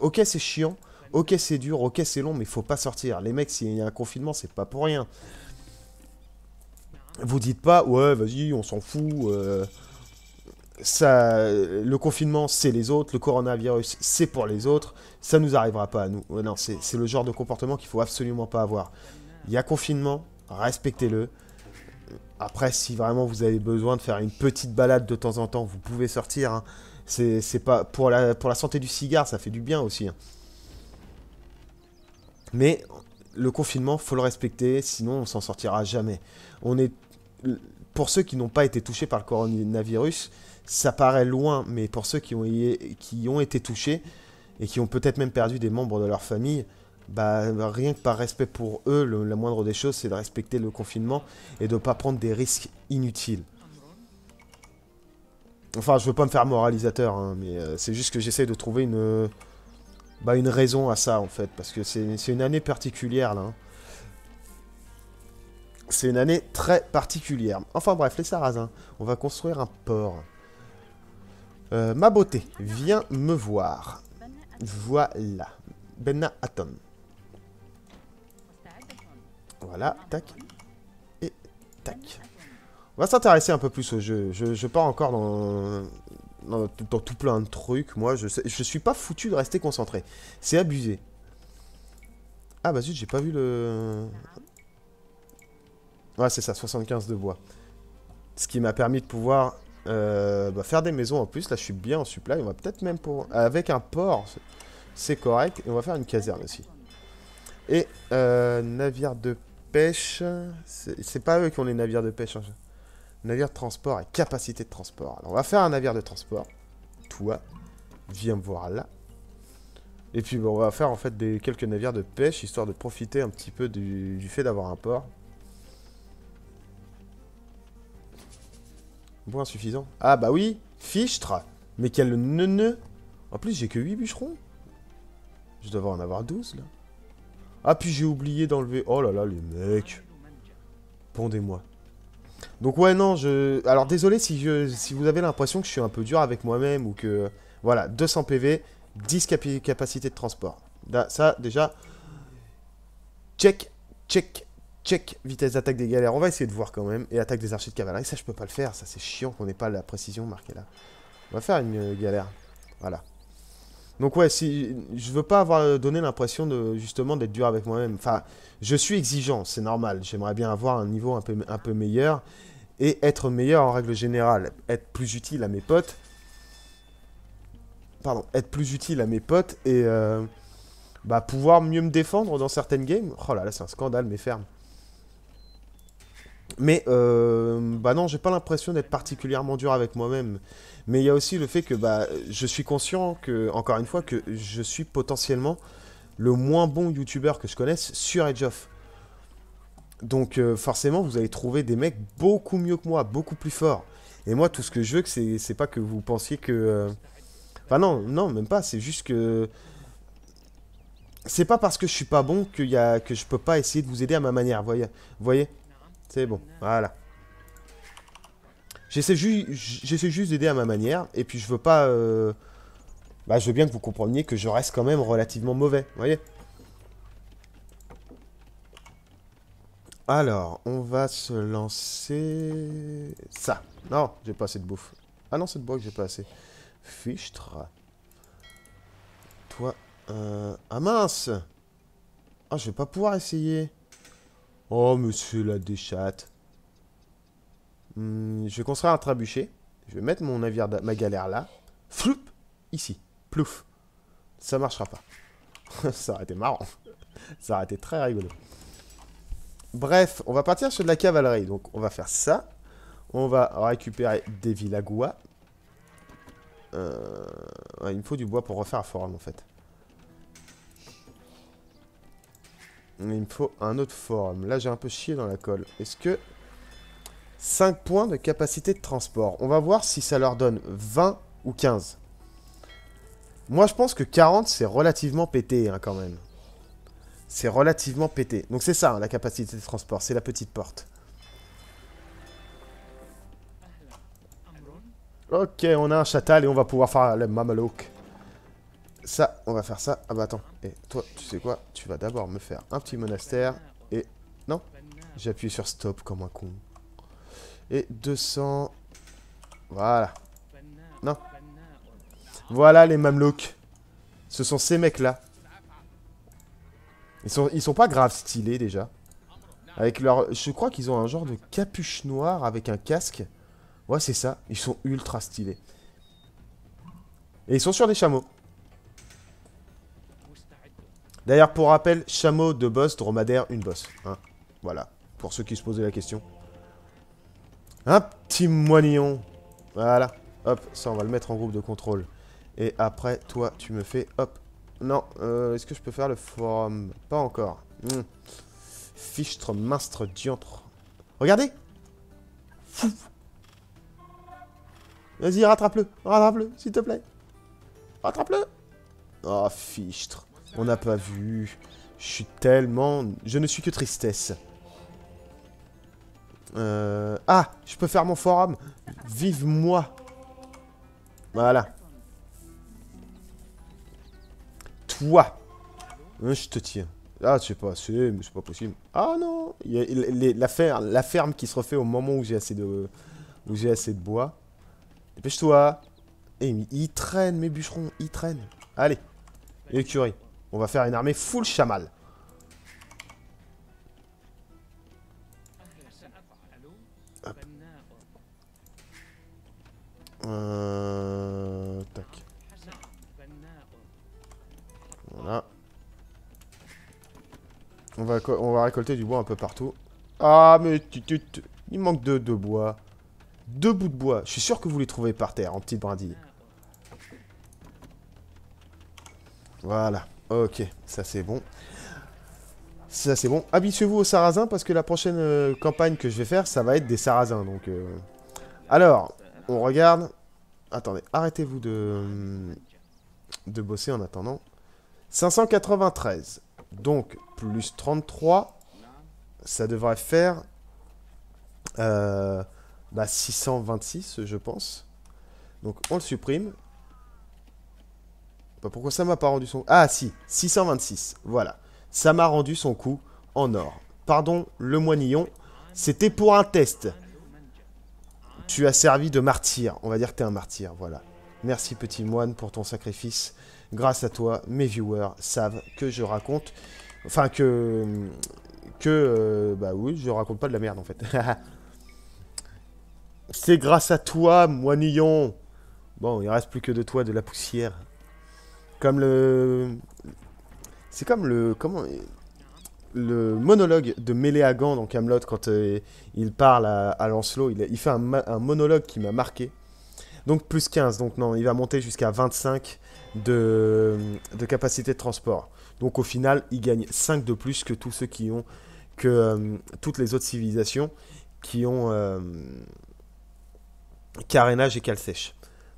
Ok c'est chiant, Ok, c'est dur, ok, c'est long, mais faut pas sortir. Les mecs, s'il y a un confinement, c'est pas pour rien. Vous dites pas, ouais, vas-y, on s'en fout. Euh, le confinement, c'est les autres. Le coronavirus, c'est pour les autres. Ça nous arrivera pas à nous. non, c'est le genre de comportement qu'il faut absolument pas avoir. Il y a confinement, respectez-le. Après, si vraiment vous avez besoin de faire une petite balade de temps en temps, vous pouvez sortir. Hein. C'est pas pour la, pour la santé du cigare, ça fait du bien aussi. Hein. Mais le confinement, faut le respecter, sinon on s'en sortira jamais. On est pour ceux qui n'ont pas été touchés par le coronavirus, ça paraît loin, mais pour ceux qui ont, été touchés et qui ont peut-être même perdu des membres de leur famille, bah, rien que par respect pour eux, la moindre des choses, c'est de respecter le confinement et de ne pas prendre des risques inutiles. Enfin, je veux pas me faire moralisateur, hein, mais euh, c'est juste que j'essaie de trouver une, bah, une raison à ça, en fait. Parce que c'est une année particulière, là. Hein. C'est une année très particulière. Enfin bref, les sarrasins. On va construire un port. Euh, ma beauté, viens me voir. Voilà. Benna Atom. Voilà, tac. Et tac. On va s'intéresser un peu plus au jeu. Je, pars encore dans, dans, tout plein de trucs. Moi, je, je suis pas foutu de rester concentré. C'est abusé. Ah bah zut, j'ai pas vu le... Ouais, c'est ça, 75 de bois. Ce qui m'a permis de pouvoir euh, bah, faire des maisons en plus. Là, je suis bien en supply. On va peut-être même pour... Avec un port, c'est correct. Et on va faire une caserne aussi. Et euh, navire de pêche. C'est pas eux qui ont les navires de pêche. Hein. Navire de transport et capacité de transport. Alors, on va faire un navire de transport. Toi, viens me voir là. Et puis, on va faire en fait des, quelques navires de pêche, histoire de profiter un petit peu du, fait d'avoir un port. Bon, insuffisant. Ah bah oui, fichtre. Mais quel ne En plus, j'ai que 8 bûcherons. Je devrais en avoir 12, là. Ah, puis j'ai oublié d'enlever... Oh là là, les mecs. Pondez-moi. Donc ouais, non, je... Alors désolé si, je... si vous avez l'impression que je suis un peu dur avec moi-même ou que... Voilà, 200 PV, 10 capacités de transport. Ça, déjà... Check, check, check, vitesse d'attaque des galères. On va essayer de voir quand même. Et attaque des archers de cavalerie, ça je peux pas le faire. Ça c'est chiant qu'on n'ait pas la précision marquée là. On va faire une euh, galère. Voilà. Donc ouais, si je veux pas avoir donné l'impression de justement d'être dur avec moi-même. Enfin, je suis exigeant, c'est normal. J'aimerais bien avoir un niveau un peu, un peu meilleur et être meilleur en règle générale, être plus utile à mes potes. Pardon, être plus utile à mes potes et euh, bah, pouvoir mieux me défendre dans certaines games. Oh là là, c'est un scandale, mais ferme. Mais euh, bah non, j'ai pas l'impression d'être particulièrement dur avec moi-même. Mais il y a aussi le fait que bah, je suis conscient que, encore une fois, que je suis potentiellement le moins bon youtubeur que je connaisse sur Edge of. Donc euh, forcément, vous allez trouver des mecs beaucoup mieux que moi, beaucoup plus forts. Et moi, tout ce que je veux, c'est pas que vous pensiez que... Euh, enfin non, non, même pas, c'est juste que... c'est pas parce que je suis pas bon que, y a, que je peux pas essayer de vous aider à ma manière, voyez voyez C'est bon, voilà. J'essaie juste d'aider à ma manière, et puis je veux pas... Euh, bah, je veux bien que vous compreniez que je reste quand même relativement mauvais, voyez Alors, on va se lancer... Ça. Non, j'ai pas assez de bouffe. Ah non, c'est de bois que j'ai pas assez. Fichtre. Toi... Ah mince Ah, je vais pas pouvoir essayer. Oh, monsieur la déchatte. Hmm, je vais construire un trébuchet. Je vais mettre mon navire, ma galère là. Floup Ici. Plouf. Ça marchera pas. ça aurait été marrant. ça aurait été très rigolo. Bref, on va partir sur de la cavalerie. Donc, on va faire ça. On va récupérer des villagois. Euh, il me faut du bois pour refaire un forum, en fait. Il me faut un autre forum. Là, j'ai un peu chié dans la colle. Est-ce que... 5 points de capacité de transport? On va voir si ça leur donne 20 ou 15. Moi, je pense que 40, c'est relativement pété, hein, quand même. C'est relativement pété. Donc c'est ça, hein, la capacité de transport. C'est la petite porte. Ok, on a un châtal et on va pouvoir faire le mamelouk. Ça, on va faire ça. Ah bah attends. Et toi, tu sais quoi? Tu vas d'abord me faire un petit monastère. Et... Non J'ai appuyé sur stop comme un con. Et 200... Voilà. Non. Voilà les mamelouks. Ce sont ces mecs-là. Ils sont, ils sont pas grave stylés déjà. Avec leur... Je crois qu'ils ont un genre de capuche noire avec un casque. Ouais, c'est ça. Ils sont ultra stylés. Et ils sont sur des chameaux. D'ailleurs, pour rappel, chameau, de boss, dromadaire, une bosse. Hein. Voilà, pour ceux qui se posaient la question. Un petit moignon. Voilà. Hop, ça, on va le mettre en groupe de contrôle. Et après, toi, tu me fais... Hop. Non, euh, est-ce que je peux faire le forum? Pas encore. Hmm. Fichtre, minstre, diantre. Regardez Vas-y, rattrape-le. Rattrape-le, s'il te plaît. Rattrape-le. Oh, fichtre. On n'a pas vu. Je suis tellement... Je ne suis que tristesse. Euh... Ah Je peux faire mon forum Vive moi Voilà. Toi hein, Je te tiens. Ah, sais pas, c'est pas possible. Ah non Il la, ferme, qui se refait au moment où j'ai assez de... Où j'ai assez de bois. Dépêche-toi Et il traîne, mes bûcherons, ils traînent. Allez, écurie. On va faire une armée full chamal. Euh... Voilà. On va, récolter du bois un peu partout. Ah, mais tu, tu, il manque de, de bois. Deux bouts de bois. Je suis sûr que vous les trouvez par terre, en petites brindilles. Voilà. Ok, ça c'est bon. Ça c'est bon. Habituez-vous aux sarrasins parce que la prochaine euh, campagne que je vais faire, ça va être des sarrasins. Donc, euh. Alors, on regarde. Attendez, arrêtez-vous de, de bosser en attendant. 593. Donc, plus 33. Ça devrait faire... Euh, bah, 626, je pense. Donc, on le supprime. Pourquoi ça m'a pas rendu son... Ah, si, 626. Voilà. Ça m'a rendu son coup en or. Pardon, le moignillon. C'était pour un test. Tu as servi de martyr. On va dire que tu es un martyr, voilà. Merci petit moine pour ton sacrifice. Grâce à toi, mes viewers savent que je raconte... Enfin, que... Que... Euh, bah oui, je raconte pas de la merde, en fait. C'est grâce à toi, moignillon. Bon, il reste plus que de toi de la poussière. Comme le... C'est comme le... Comment... Le monologue de Méléagan dans Camelot quand euh, il parle à, Lancelot, il, fait un, monologue qui m'a marqué. Donc plus 15, donc non, il va monter jusqu'à 25 de, de, capacité de transport. Donc au final, il gagne 5 de plus que tous ceux qui ont, que euh, toutes les autres civilisations qui ont euh, carénage et cale sèche.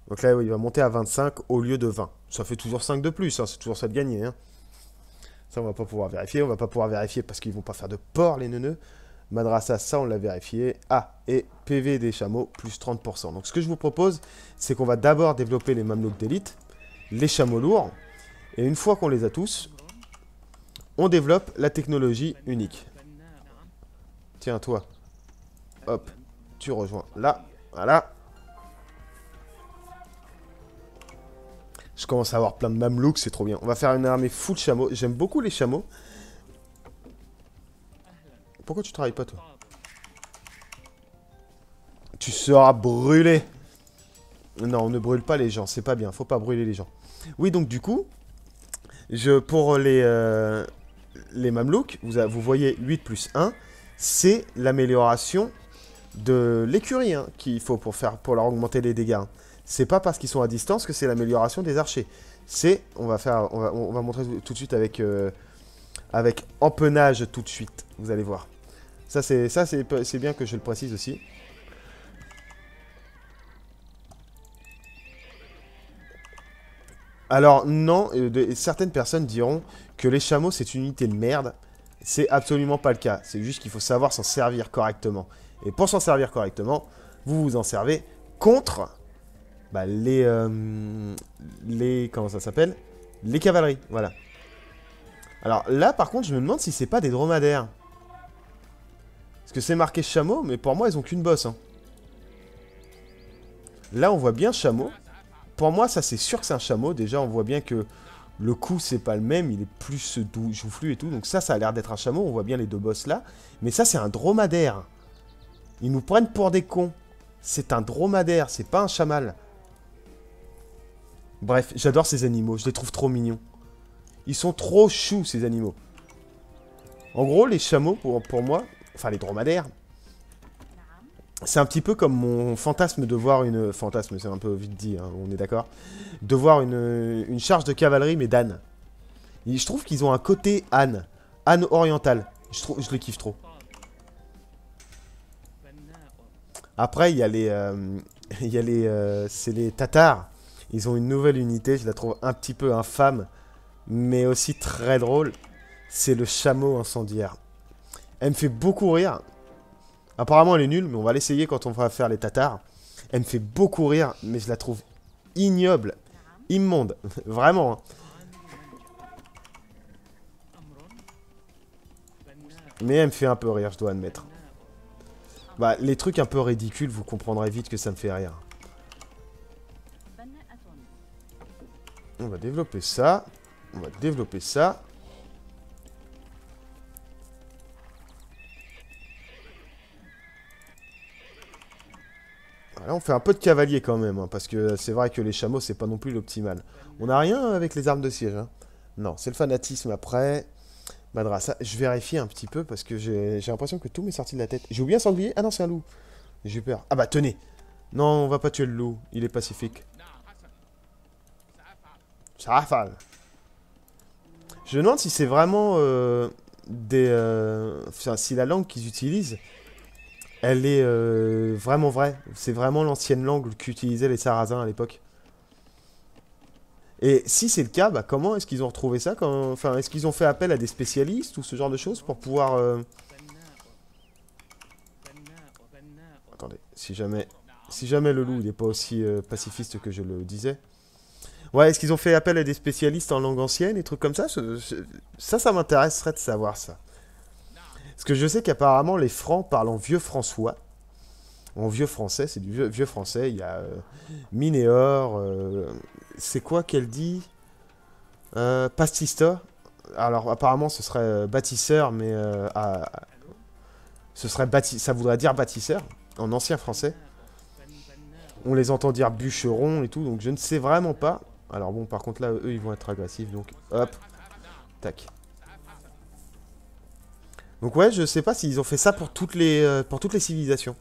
Donc là, il va monter à 25 au lieu de 20. Ça fait toujours 5 de plus, hein, c'est toujours ça de gagner. Hein. Ça, on va pas pouvoir vérifier. On va pas pouvoir vérifier parce qu'ils vont pas faire de porc, les neuneux. Madrasa, ça, on l'a vérifié. Ah, et PV des chameaux, plus 30%. Donc, ce que je vous propose, c'est qu'on va d'abord développer les mamelouks d'élite, les chameaux lourds. Et une fois qu'on les a tous, on développe la technologie unique. Tiens, toi. Hop, tu rejoins là. Voilà. Je commence à avoir plein de mamelouks, c'est trop bien. On va faire une armée full chameaux. J'aime beaucoup les chameaux. Pourquoi tu travailles pas, toi Tu seras brûlé. Non, on ne brûle pas les gens, c'est pas bien. Faut pas brûler les gens. Oui, donc du coup, je, pour les, euh, les mamelouks, vous, vous voyez 8 plus 1, c'est l'amélioration de l'écurie hein, qu'il faut pour, faire, pour leur augmenter les dégâts. Hein. C'est pas parce qu'ils sont à distance que c'est l'amélioration des archers. C'est, on va faire, on va, on va, montrer tout de suite avec, euh, avec empennage tout de suite. Vous allez voir. Ça c'est, ça c'est bien que je le précise aussi. Alors non, euh, certaines personnes diront que les chameaux c'est une unité de merde. C'est absolument pas le cas. C'est juste qu'il faut savoir s'en servir correctement. Et pour s'en servir correctement, vous vous en servez contre bah, les, euh, les... Comment ça s'appelle? Les cavaleries, voilà. Alors là, par contre, je me demande si c'est pas des dromadaires. Parce que c'est marqué chameau, mais pour moi, ils ont qu'une bosse. Hein. Là, on voit bien chameau. Pour moi, ça, c'est sûr que c'est un chameau. Déjà, on voit bien que le cou, c'est pas le même. Il est plus doux, joufflu et tout. Donc ça, ça a l'air d'être un chameau. On voit bien les deux bosses là. Mais ça, c'est un dromadaire. Ils nous prennent pour des cons. C'est un dromadaire, c'est pas un chamal. Bref, j'adore ces animaux, je les trouve trop mignons. Ils sont trop choux, ces animaux. En gros, les chameaux, pour, moi, enfin les dromadaires, c'est un petit peu comme mon fantasme de voir une... Fantasme, c'est un peu vite dit, hein, on est d'accord De voir une, une, charge de cavalerie, mais d'âne. Je trouve qu'ils ont un côté âne. Âne oriental. Je, trouve, je les kiffe trop. Après, il y a les... Euh, il y a les... Euh, c'est les Tatars. Ils ont une nouvelle unité, je la trouve un petit peu infâme, mais aussi très drôle. C'est le chameau incendiaire. Elle me fait beaucoup rire. Apparemment, elle est nulle, mais on va l'essayer quand on va faire les Tatars. Elle me fait beaucoup rire, mais je la trouve ignoble, immonde. Vraiment. Hein. Mais elle me fait un peu rire, je dois admettre. Bah, les trucs un peu ridicules, vous comprendrez vite que ça me fait rire. On va développer ça. On va développer ça. Là, on fait un peu de cavalier quand même, hein, parce que c'est vrai que les chameaux, c'est pas non plus l'optimal. On n'a rien avec les armes de siège. Hein. Non, c'est le fanatisme après. Madrasa, je vérifie un petit peu parce que j'ai l'impression que tout m'est sorti de la tête. J'ai oublié un sanglier? Ah non, c'est un loup. J'ai peur. Ah bah tenez. Non, on va pas tuer le loup. Il est pacifique. Sarafal. Je demande si c'est vraiment euh, des... Euh, si la langue qu'ils utilisent, elle est euh, vraiment vraie. C'est vraiment l'ancienne langue qu'utilisaient les Sarrasins à l'époque. Et si c'est le cas, bah, comment est-ce qu'ils ont retrouvé ça Enfin, est-ce qu'ils ont fait appel à des spécialistes ou ce genre de choses pour pouvoir... Attendez, si jamais, si jamais le loup n'est pas aussi pacifiste que je le disais. Ouais, est-ce qu'ils ont fait appel à des spécialistes en langue ancienne et trucs comme ça? Ça, ça m'intéresserait de savoir ça. Parce que je sais qu'apparemment les Francs parlent en vieux François. En vieux français, c'est du vieux, français. Il y a euh, Minéor, c'est quoi qu'elle dit? Euh, Pastista. Alors apparemment ce serait euh, bâtisseur, mais euh, ce serait bâti ça voudrait dire bâtisseur en ancien français. On les entend dire bûcheron et tout, donc je ne sais vraiment pas. Alors bon, par contre là, eux, ils vont être agressifs, donc hop, tac. Donc ouais, je sais pas s'ils ont fait ça pour toutes les, euh, civilisations.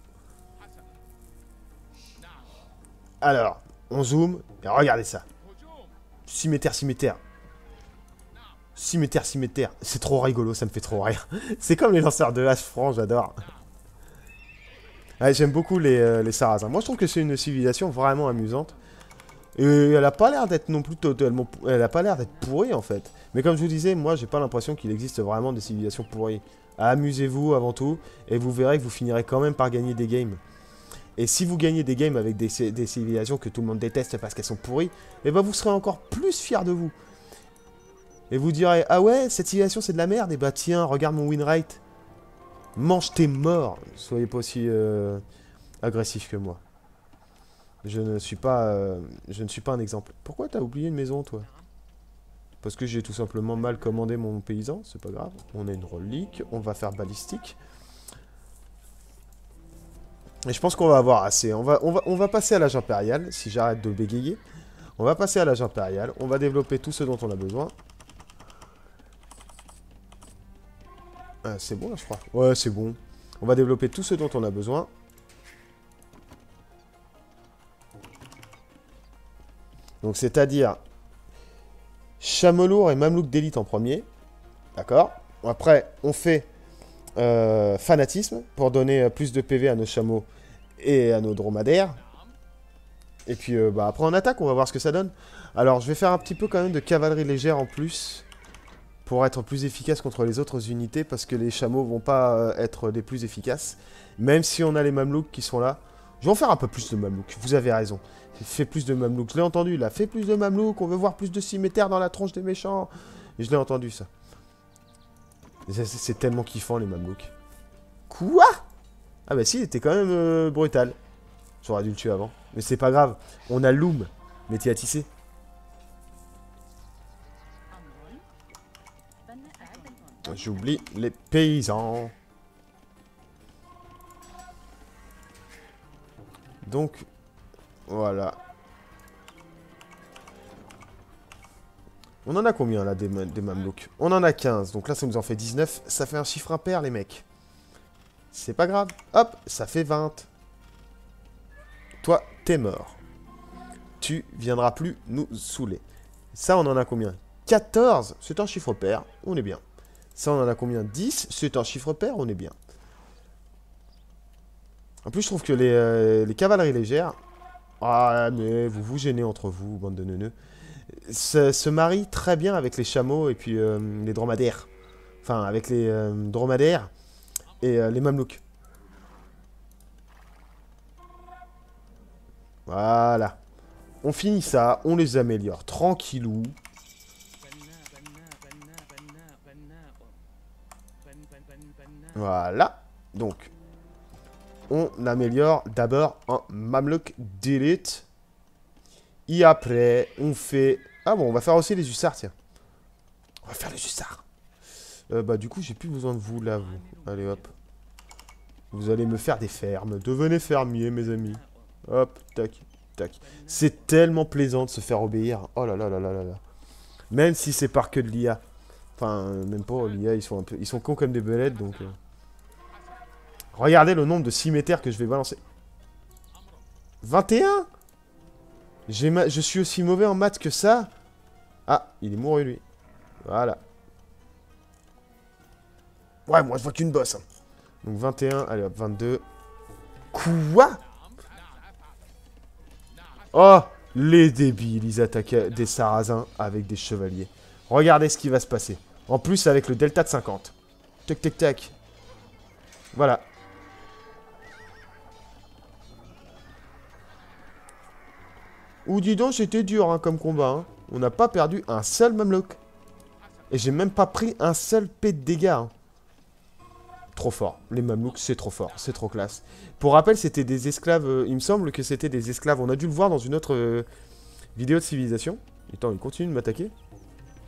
Alors, on zoome, et regardez ça. Cimetière, cimetière. Cimetière, cimetière. C'est trop rigolo, ça me fait trop rire. C'est comme les lanceurs de hache francs, j'adore. J'aime beaucoup les, euh, les, Sarrasins. Moi, je trouve que c'est une civilisation vraiment amusante. Et elle a pas l'air d'être non plus totalement... Elle a pas l'air d'être pourrie, en fait. Mais comme je vous disais, moi, j'ai pas l'impression qu'il existe vraiment des civilisations pourries. Amusez-vous avant tout, et vous verrez que vous finirez quand même par gagner des games. Et si vous gagnez des games avec des, civilisations que tout le monde déteste parce qu'elles sont pourries, et eh ben vous serez encore plus fier de vous. Et vous direz, ah ouais, cette civilisation c'est de la merde, et bah tiens, regarde mon win rate. Mange tes morts. Soyez pas aussi euh, agressif que moi. Je ne suis pas, euh, je ne suis pas un exemple. Pourquoi t'as oublié une maison, toi? Parce que j'ai tout simplement mal commandé mon paysan, c'est pas grave. On a une relique, on va faire balistique. Et je pense qu'on va avoir assez. On va, on va, on va passer à l'âge impérial, si j'arrête de bégayer. On va passer à l'âge impérial, on va développer tout ce dont on a besoin. Ah, c'est bon là, je crois. Ouais, c'est bon. On va développer tout ce dont on a besoin. Donc c'est-à-dire Chamelour et Mamelouk d'élite en premier. D'accord Après, on fait euh, fanatisme pour donner euh, plus de PV à nos chameaux et à nos dromadaires. Et puis euh, bah, après on attaque, on va voir ce que ça donne. Alors je vais faire un petit peu quand même de cavalerie légère en plus pour être plus efficace contre les autres unités parce que les chameaux vont pas être les plus efficaces. Même si on a les mamelouks qui sont là. Je vais en faire un peu plus de mamelouks, vous avez raison. Fais plus de mamelouks. Je l'ai entendu là. Fais plus de mamelouks. On veut voir plus de cimétaires dans la tronche des méchants. Je l'ai entendu ça. C'est tellement kiffant les mamelouks. Quoi? Ah bah si, il était quand même euh, brutal. J'aurais dû le tuer avant. Mais c'est pas grave. On a Loom. Métier à tisser. J'oublie les paysans. Donc, voilà. On en a combien là des, des mamelouks? On en a 15, donc là ça nous en fait 19. Ça fait un chiffre impair les mecs. C'est pas grave. Hop, ça fait 20. Toi, t'es mort. Tu viendras plus nous saouler. Ça, on en a combien? 14, c'est un chiffre pair, on est bien. Ça, on en a combien? 10, c'est un chiffre pair, on est bien. En plus, je trouve que les, euh, cavaleries légères, ah, mais vous vous gênez entre vous, bande de neuneux. Se, se marie très bien avec les chameaux et puis euh, les dromadaires. Enfin, avec les euh, dromadaires et les mamelouks. Voilà. On finit ça, on les améliore tranquillou. Voilà. Donc, on améliore d'abord un Mamelouk Delete. Et après, on fait... Ah bon, on va faire aussi les hussards, tiens. On va faire les hussards. Euh, bah du coup, j'ai plus besoin de vous, là, vous. Allez, hop. Vous allez me faire des fermes. Devenez fermier, mes amis. Hop, tac, tac. C'est tellement plaisant de se faire obéir. Oh là là là là là là. Même si c'est par que de l'IA. Enfin, même pas l'IA, ils sont un peu... Ils sont cons comme des belettes, donc... Euh. Regardez le nombre de cimétaires que je vais balancer. 21 Je suis aussi mauvais en maths que ça? Ah, il est mouru, lui. Voilà. Ouais, moi, je vois qu'une bosse. Hein. Donc 21, allez hop, 22. Quoi? Oh Les débiles, ils attaquent des sarrasins avec des chevaliers. Regardez ce qui va se passer. En plus, avec le delta de 50. Tac, tac, tac. Voilà. Ou dis donc, c'était dur hein, comme combat. Hein. On n'a pas perdu un seul Mamelouk. Et j'ai même pas pris un seul P de dégâts. Hein. Trop fort. Les Mamelouks, c'est trop fort. C'est trop classe. Pour rappel, c'était des esclaves... Euh, il me semble que c'était des esclaves. On a dû le voir dans une autre euh, vidéo de civilisation. Attends, il continue de m'attaquer.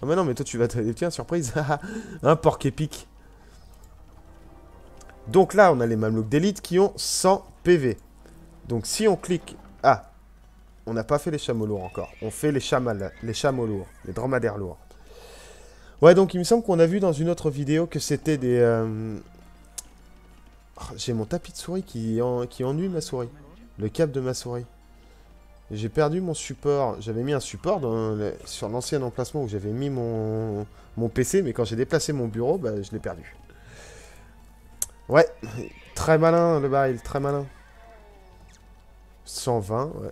Ah mais non, mais toi, tu vas... Tiens, surprise. un porc épique. Donc là, on a les Mamelouks d'élite qui ont 100 PV. Donc si on clique... Ah, on n'a pas fait les chameaux lourds encore. On fait les, chameaux lourds, les dromadaires lourds. Ouais, donc il me semble qu'on a vu dans une autre vidéo que c'était des... Euh, oh, j'ai mon tapis de souris qui, ennuie ma souris. Le câble de ma souris. J'ai perdu mon support. J'avais mis un support sur l'ancien emplacement où j'avais mis mon, mon PC, mais quand j'ai déplacé mon bureau, bah, je l'ai perdu. Ouais, très malin le baril, très malin. 120, ouais.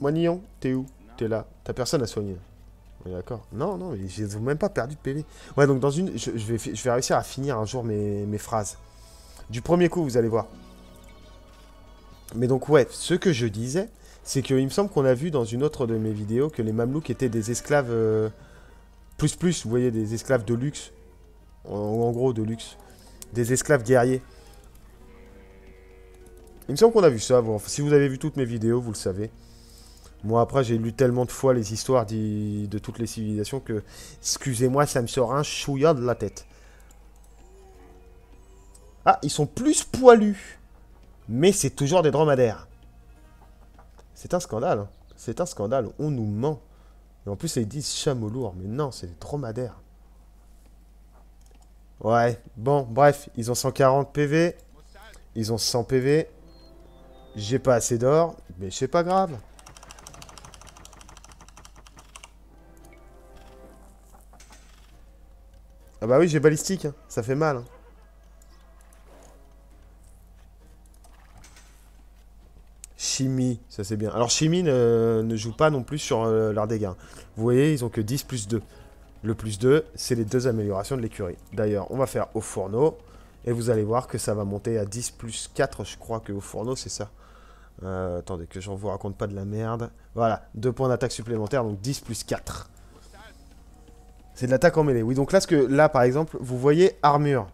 Moignon, t'es où? T'es là. T'as personne à soigner. Ouais, D'accord? Non, non, mais j'ai même pas perdu de PV. Ouais, donc dans une... Je, vais, réussir à finir un jour mes, phrases. Du premier coup, vous allez voir. Mais donc, ouais, ce que je disais, c'est qu'il me semble qu'on a vu dans une autre de mes vidéos que les Mamelouks étaient des esclaves... euh, plus plus, vous voyez, des esclaves de luxe. En, en gros, de luxe. Des esclaves guerriers. Il me semble qu'on a vu ça. Si vous avez vu toutes mes vidéos, vous le savez. Moi, après, j'ai lu tellement de fois les histoires de toutes les civilisations que, excusez-moi, ça me sort un chouïa de la tête. Ah, ils sont plus poilus. Mais c'est toujours des dromadaires. C'est un scandale. hein. C'est un scandale. On nous ment. Et en plus, ils disent chameau lourd. Mais non, c'est des dromadaires. Ouais, bon, bref, ils ont 140 PV. Ils ont 100 PV. J'ai pas assez d'or, mais c'est pas grave. Ah bah oui, j'ai balistique, hein. ça fait mal. hein. Chimie, ça c'est bien. Alors chimie ne, joue pas non plus sur euh, leurs dégâts. Vous voyez, ils ont que 10 plus 2. Le plus 2, c'est les deux améliorations de l'écurie. D'ailleurs, on va faire au fourneau. Et vous allez voir que ça va monter à 10 plus 4, je crois que au fourneau, c'est ça. Euh, attendez, que j'en vous raconte pas de la merde. Voilà, 2 points d'attaque supplémentaires, donc 10 plus 4. C'est de l'attaque en mêlée. Oui, donc là, ce que, là, par exemple, vous voyez armure.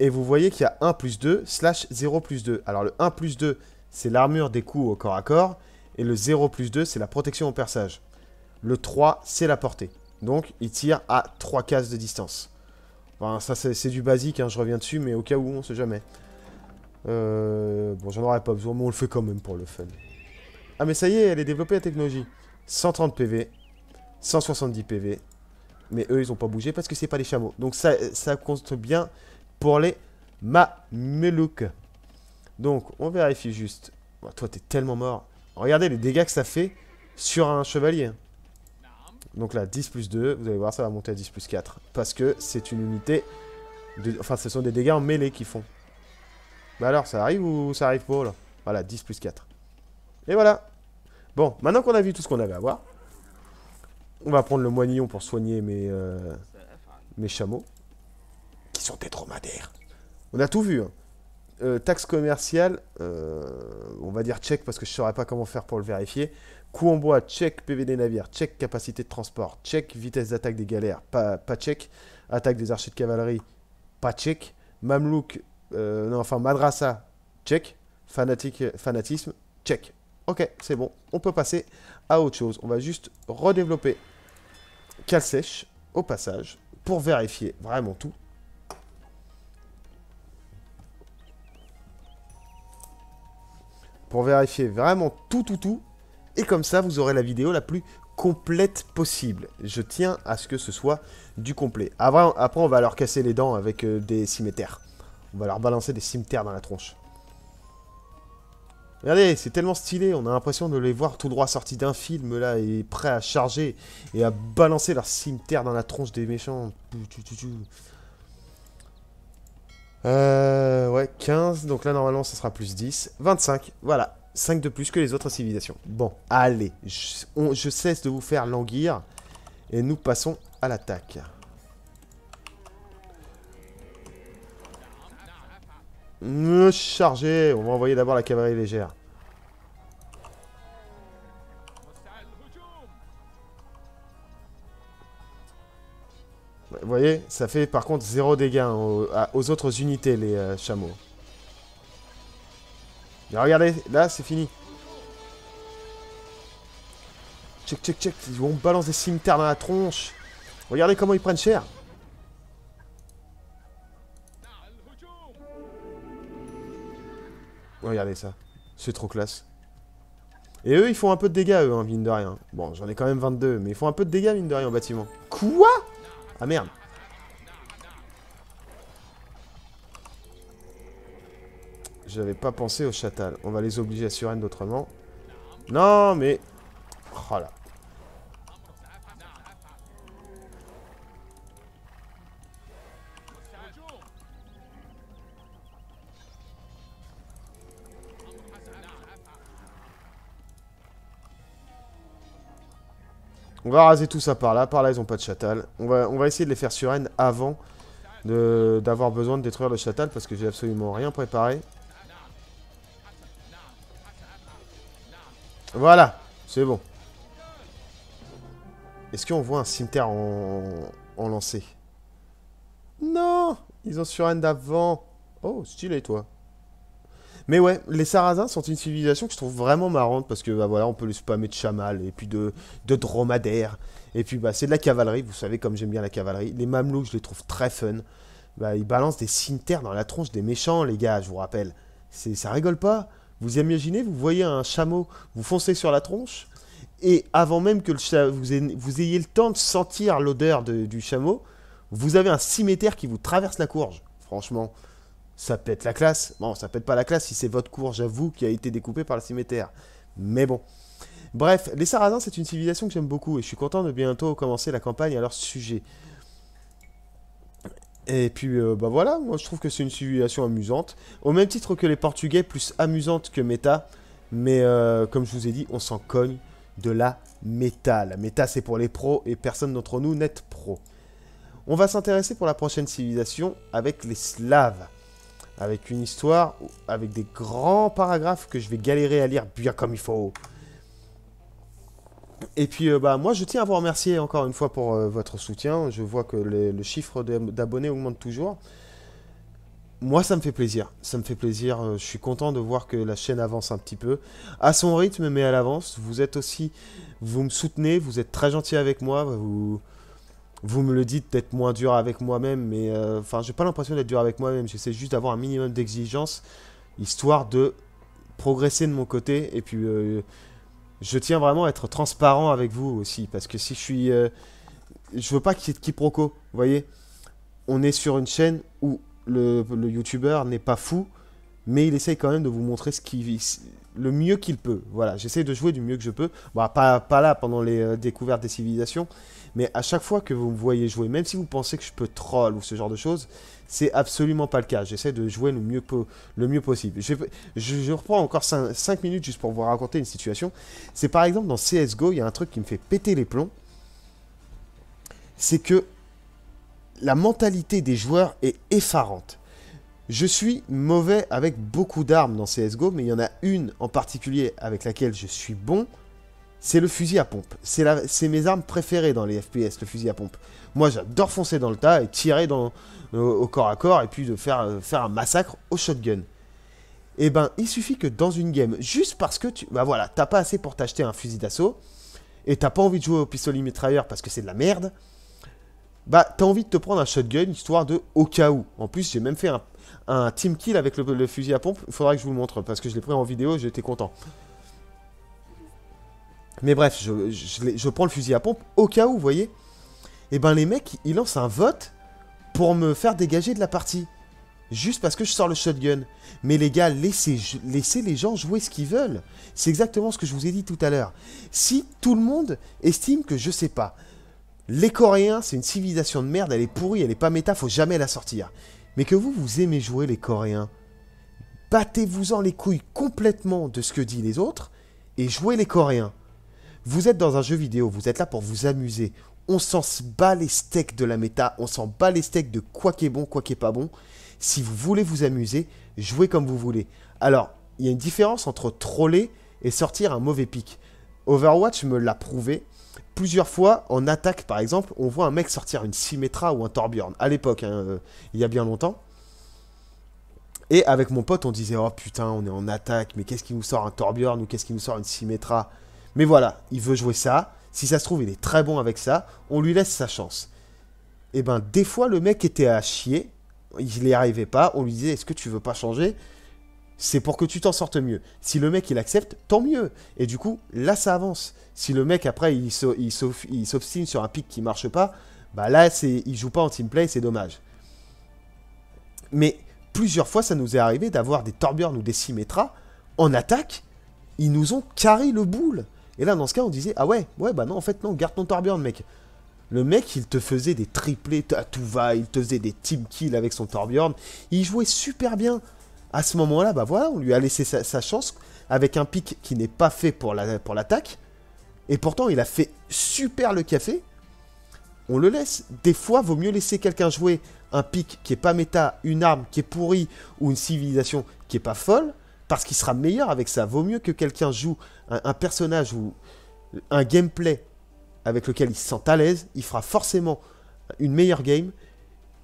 Et vous voyez qu'il y a 1 plus 2 slash 0 plus 2. Alors le 1 plus 2, c'est l'armure des coups au corps à corps. Et le 0 plus 2, c'est la protection au perçage. Le 3, c'est la portée. Donc, il tire à 3 cases de distance. Enfin, ça, c'est c'est du basique, hein, je reviens dessus, mais au cas où, on sait jamais. Euh, bon, j'en aurais pas besoin, mais on le fait quand même pour le fun. Ah, mais ça y est, elle est développée la technologie. 130 PV, 170 PV. Mais eux, ils ont pas bougé parce que c'est pas les chameaux. Donc, ça, ça compte bien pour les mamelouks. Donc, on vérifie juste. Bon, toi, t'es tellement mort. Regardez les dégâts que ça fait sur un chevalier. Donc là, 10 plus 2, vous allez voir, ça va monter à 10 plus 4. Parce que c'est une unité... Enfin, ce sont des dégâts en mêlée qu'ils font. Bah alors, ça arrive ou ça arrive pas, là? Voilà, 10 plus 4. Et voilà. Bon, maintenant qu'on a vu tout ce qu'on avait à voir, on va prendre le moignon pour soigner mes, euh, chameaux. Qui sont des dromadaires. On a tout vu, hein. Euh, taxe commerciale, euh, on va dire check parce que je saurais pas comment faire pour le vérifier. Coût en bois, check PV des navires, check capacité de transport, check vitesse d'attaque des galères, pas, pas check. Attaque des archers de cavalerie, pas check. Mamelouk, non, enfin Madrasa, check. Fanatique, fanatisme, check. Ok, c'est bon. On peut passer à autre chose. On va juste redévelopper cale sèche au passage pour vérifier vraiment tout. Pour vérifier vraiment tout, tout, tout. Et comme ça, vous aurez la vidéo la plus complète possible. Je tiens à ce que ce soit du complet. Après, on va leur casser les dents avec euh, des cimetières. On va leur balancer des cimetières dans la tronche. Regardez, c'est tellement stylé, on a l'impression de les voir tout droit sortis d'un film là et prêts à charger et à balancer leur cimetière dans la tronche des méchants. Euh, ouais, 15, donc là normalement ça sera plus 10. 25, voilà, 5 de plus que les autres civilisations. Bon, allez, je, je cesse de vous faire languir et nous passons à l'attaque. Me charger, on va envoyer d'abord la cavalerie légère. Vous voyez, ça fait par contre zéro dégâts aux, autres unités, les euh, chameaux. Regardez, là c'est fini. Check, check, check, on balance des cimetières dans la tronche. Regardez comment ils prennent cher. Regardez ça, c'est trop classe. Et eux, ils font un peu de dégâts, eux, hein, mine de rien. Bon, j'en ai quand même 22, mais ils font un peu de dégâts, mine de rien, au bâtiment. Quoi? Ah merde. J'avais pas pensé au chatal. On va les obliger à surrender autrement. Non, mais... Oh là. On va raser tout ça par là. Par là, ils ont pas de chatal. On va, on va essayer de les faire sur avant d'avoir besoin de détruire le chatal parce que j'ai absolument rien préparé. Voilà, c'est bon. Est-ce qu'on voit un cimetière en, en lancé Non Ils ont sur d'avant. Oh, stylé, toi. Mais ouais, les Sarrasins sont une civilisation que je trouve vraiment marrante parce que bah, voilà, on peut les spammer de chamal et puis de, de dromadaires. Et puis bah, c'est de la cavalerie, vous savez comme j'aime bien la cavalerie. Les mamelouks, je les trouve très fun. Bah, ils balancent des cimetières dans la tronche des méchants, les gars, je vous rappelle. C'est, ça rigole pas. Vous imaginez, vous voyez un chameau, vous foncez sur la tronche, et avant même que le vous, ayez, vous, ayez, le temps de sentir l'odeur du chameau, vous avez un cimetière qui vous traverse la courge. Franchement, ça pète la classe. Bon, ça pète pas la classe si c'est votre courge j'avoue, qui a été découpée par le cimetière. Mais bon. Bref, les Sarrasins, c'est une civilisation que j'aime beaucoup et je suis content de bientôt commencer la campagne à leur sujet. Et puis, euh, bah voilà, moi je trouve que c'est une civilisation amusante. Au même titre que les Portugais, plus amusante que méta. Mais euh, comme je vous ai dit, on s'en cogne de la méta. La méta, c'est pour les pros et personne d'entre nous n'est pro. On va s'intéresser pour la prochaine civilisation avec les Slaves. Avec une histoire, avec des grands paragraphes que je vais galérer à lire bien comme il faut. Et puis, euh, bah, moi, je tiens à vous remercier encore une fois pour euh, votre soutien. Je vois que le chiffre d'abonnés augmente toujours. Moi, ça me fait plaisir. Ça me fait plaisir. Euh, je suis content de voir que la chaîne avance un petit peu. À son rythme, mais à l'avance. Vous êtes aussi... Vous me soutenez, vous êtes très gentil avec moi. Vous, vous me le dites d'être moins dur avec moi-même. Mais enfin, j'ai pas l'impression d'être dur avec moi-même. J'essaie juste d'avoir un minimum d'exigence. Histoire de progresser de mon côté. Et puis je tiens vraiment à être transparent avec vous aussi. Parce que si je suis. Euh, je veux pas qu'il y ait de quiproquo. Vous voyez On est sur une chaîne où le, le youtubeur n'est pas fou, mais il essaye quand même de vous montrer ce qui le mieux qu'il peut. Voilà, j'essaie de jouer du mieux que je peux. Bon, pas, pas là pendant les euh, découvertes des civilisations, mais à chaque fois que vous me voyez jouer, même si vous pensez que je peux troll ou ce genre de choses, c'est absolument pas le cas. J'essaie de jouer le mieux, le mieux possible. Je, je, reprends encore 5, minutes juste pour vous raconter une situation. C'est par exemple dans CSGO, il y a un truc qui me fait péter les plombs. C'est que la mentalité des joueurs est effarante. Je suis mauvais avec beaucoup d'armes dans CSGO, mais il y en a une en particulier avec laquelle je suis bon, c'est le fusil à pompe. C'est mes armes préférées dans les FPS, le fusil à pompe. Moi, j'adore foncer dans le tas et tirer dans, au, corps à corps et puis de faire, euh, un massacre au shotgun. Et eh ben, il suffit que dans une game, juste parce que tu. Bah voilà, t'as pas assez pour t'acheter un fusil d'assaut et t'as pas envie de jouer au pistolet mitrailleur parce que c'est de la merde. Bah, t'as envie de te prendre un shotgun histoire de au cas où. En plus, j'ai même fait un, team kill avec le, fusil à pompe. Il faudra que je vous le montre parce que je l'ai pris en vidéo, j'étais content. Mais bref, je, prends le fusil à pompe au cas où, vous voyez. Et eh ben les mecs, ils lancent un vote pour me faire dégager de la partie. Juste parce que je sors le shotgun. Mais les gars, laissez, laissez les gens jouer ce qu'ils veulent. C'est exactement ce que je vous ai dit tout à l'heure. Si tout le monde estime que je sais pas, les Coréens, c'est une civilisation de merde, elle est pourrie, elle est pas méta, faut jamais la sortir. Mais que vous, vous aimez jouer les Coréens, battez-vous-en les couilles complètement de ce que disent les autres et jouez les Coréens. Vous êtes dans un jeu vidéo, vous êtes là pour vous amuser on s'en bat les steaks de la méta, on s'en bat les steaks de quoi qui est bon, quoi qui est pas bon. Si vous voulez vous amuser, jouez comme vous voulez. Alors, il y a une différence entre troller et sortir un mauvais pic. Overwatch me l'a prouvé. Plusieurs fois, en attaque par exemple, on voit un mec sortir une Symmetra ou un Torbjorn. À l'époque, hein, euh, il y a bien longtemps. Et avec mon pote, on disait Oh putain, on est en attaque, mais qu'est-ce qui nous sort un Torbjorn ou qu'est-ce qui nous sort une Symmetra? Mais voilà, il veut jouer ça. Si ça se trouve, il est très bon avec ça, on lui laisse sa chance. Et eh ben, des fois, le mec était à chier, il n'y arrivait pas, on lui disait, est-ce que tu veux pas changer? C'est pour que tu t'en sortes mieux. Si le mec il accepte, tant mieux. Et du coup, là ça avance. Si le mec après il s'obstine sur un pic qui marche pas, bah là il joue pas en team play, c'est dommage. Mais plusieurs fois ça nous est arrivé d'avoir des Torbjorn ou des Symmetra en attaque, ils nous ont carré le boule. Et là, dans ce cas, on disait, ah ouais, ouais, bah non, en fait, non, garde ton Torbjorn, mec. Le mec, il te faisait des triplés à tout va, il te faisait des team kills avec son Torbjorn. Il jouait super bien. À ce moment-là, bah voilà, on lui a laissé sa, chance avec un pic qui n'est pas fait pour l'attaque. Et pourtant, il a fait super le café. On le laisse. Des fois, vaut mieux laisser quelqu'un jouer un pic qui est pas méta, une arme qui est pourrie ou une civilisation qui est pas folle, parce qu'il sera meilleur avec ça. Vaut mieux que quelqu'un joue un, personnage ou un gameplay avec lequel il se sent à l'aise, il fera forcément une meilleure game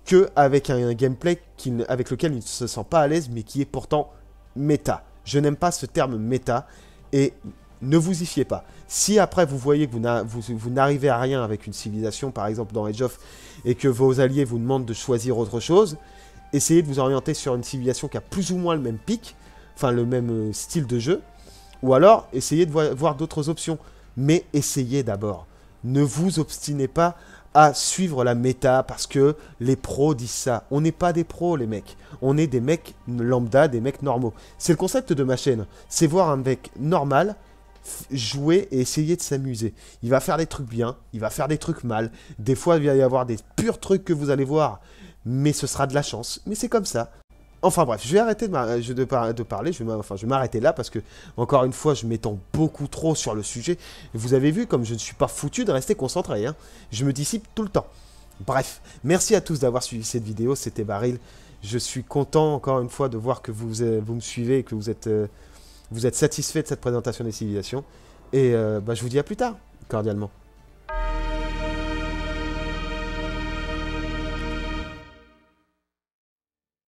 que avec un, gameplay avec lequel il ne se sent pas à l'aise, mais qui est pourtant méta. Je n'aime pas ce terme méta, et ne vous y fiez pas. Si après vous voyez que vous n'arrivez à rien avec une civilisation, par exemple dans Age of, et que vos alliés vous demandent de choisir autre chose, essayez de vous orienter sur une civilisation qui a plus ou moins le même pic, enfin le même euh, style de jeu, ou alors essayez de voir d'autres options. Mais essayez d'abord. Ne vous obstinez pas à suivre la méta parce que les pros disent ça. On n'est pas des pros, les mecs. On est des mecs lambda, des mecs normaux. C'est le concept de ma chaîne. C'est voir un mec normal jouer et essayer de s'amuser. Il va faire des trucs bien, il va faire des trucs mal. Des fois, il va y avoir des purs trucs que vous allez voir, mais ce sera de la chance. Mais c'est comme ça. Enfin bref, je vais arrêter de, de parler, je vais, je m'arrêter là parce que, encore une fois, je m'étends beaucoup trop sur le sujet. Vous avez vu comme je ne suis pas foutu de rester concentré. Hein. Je me dissipe tout le temps. Bref, merci à tous d'avoir suivi cette vidéo, c'était Baril. Je suis content encore une fois de voir que vous, euh, me suivez et que vous êtes... Euh, vous êtes satisfait de cette présentation des civilisations. Et euh, bah, je vous dis à plus tard, cordialement.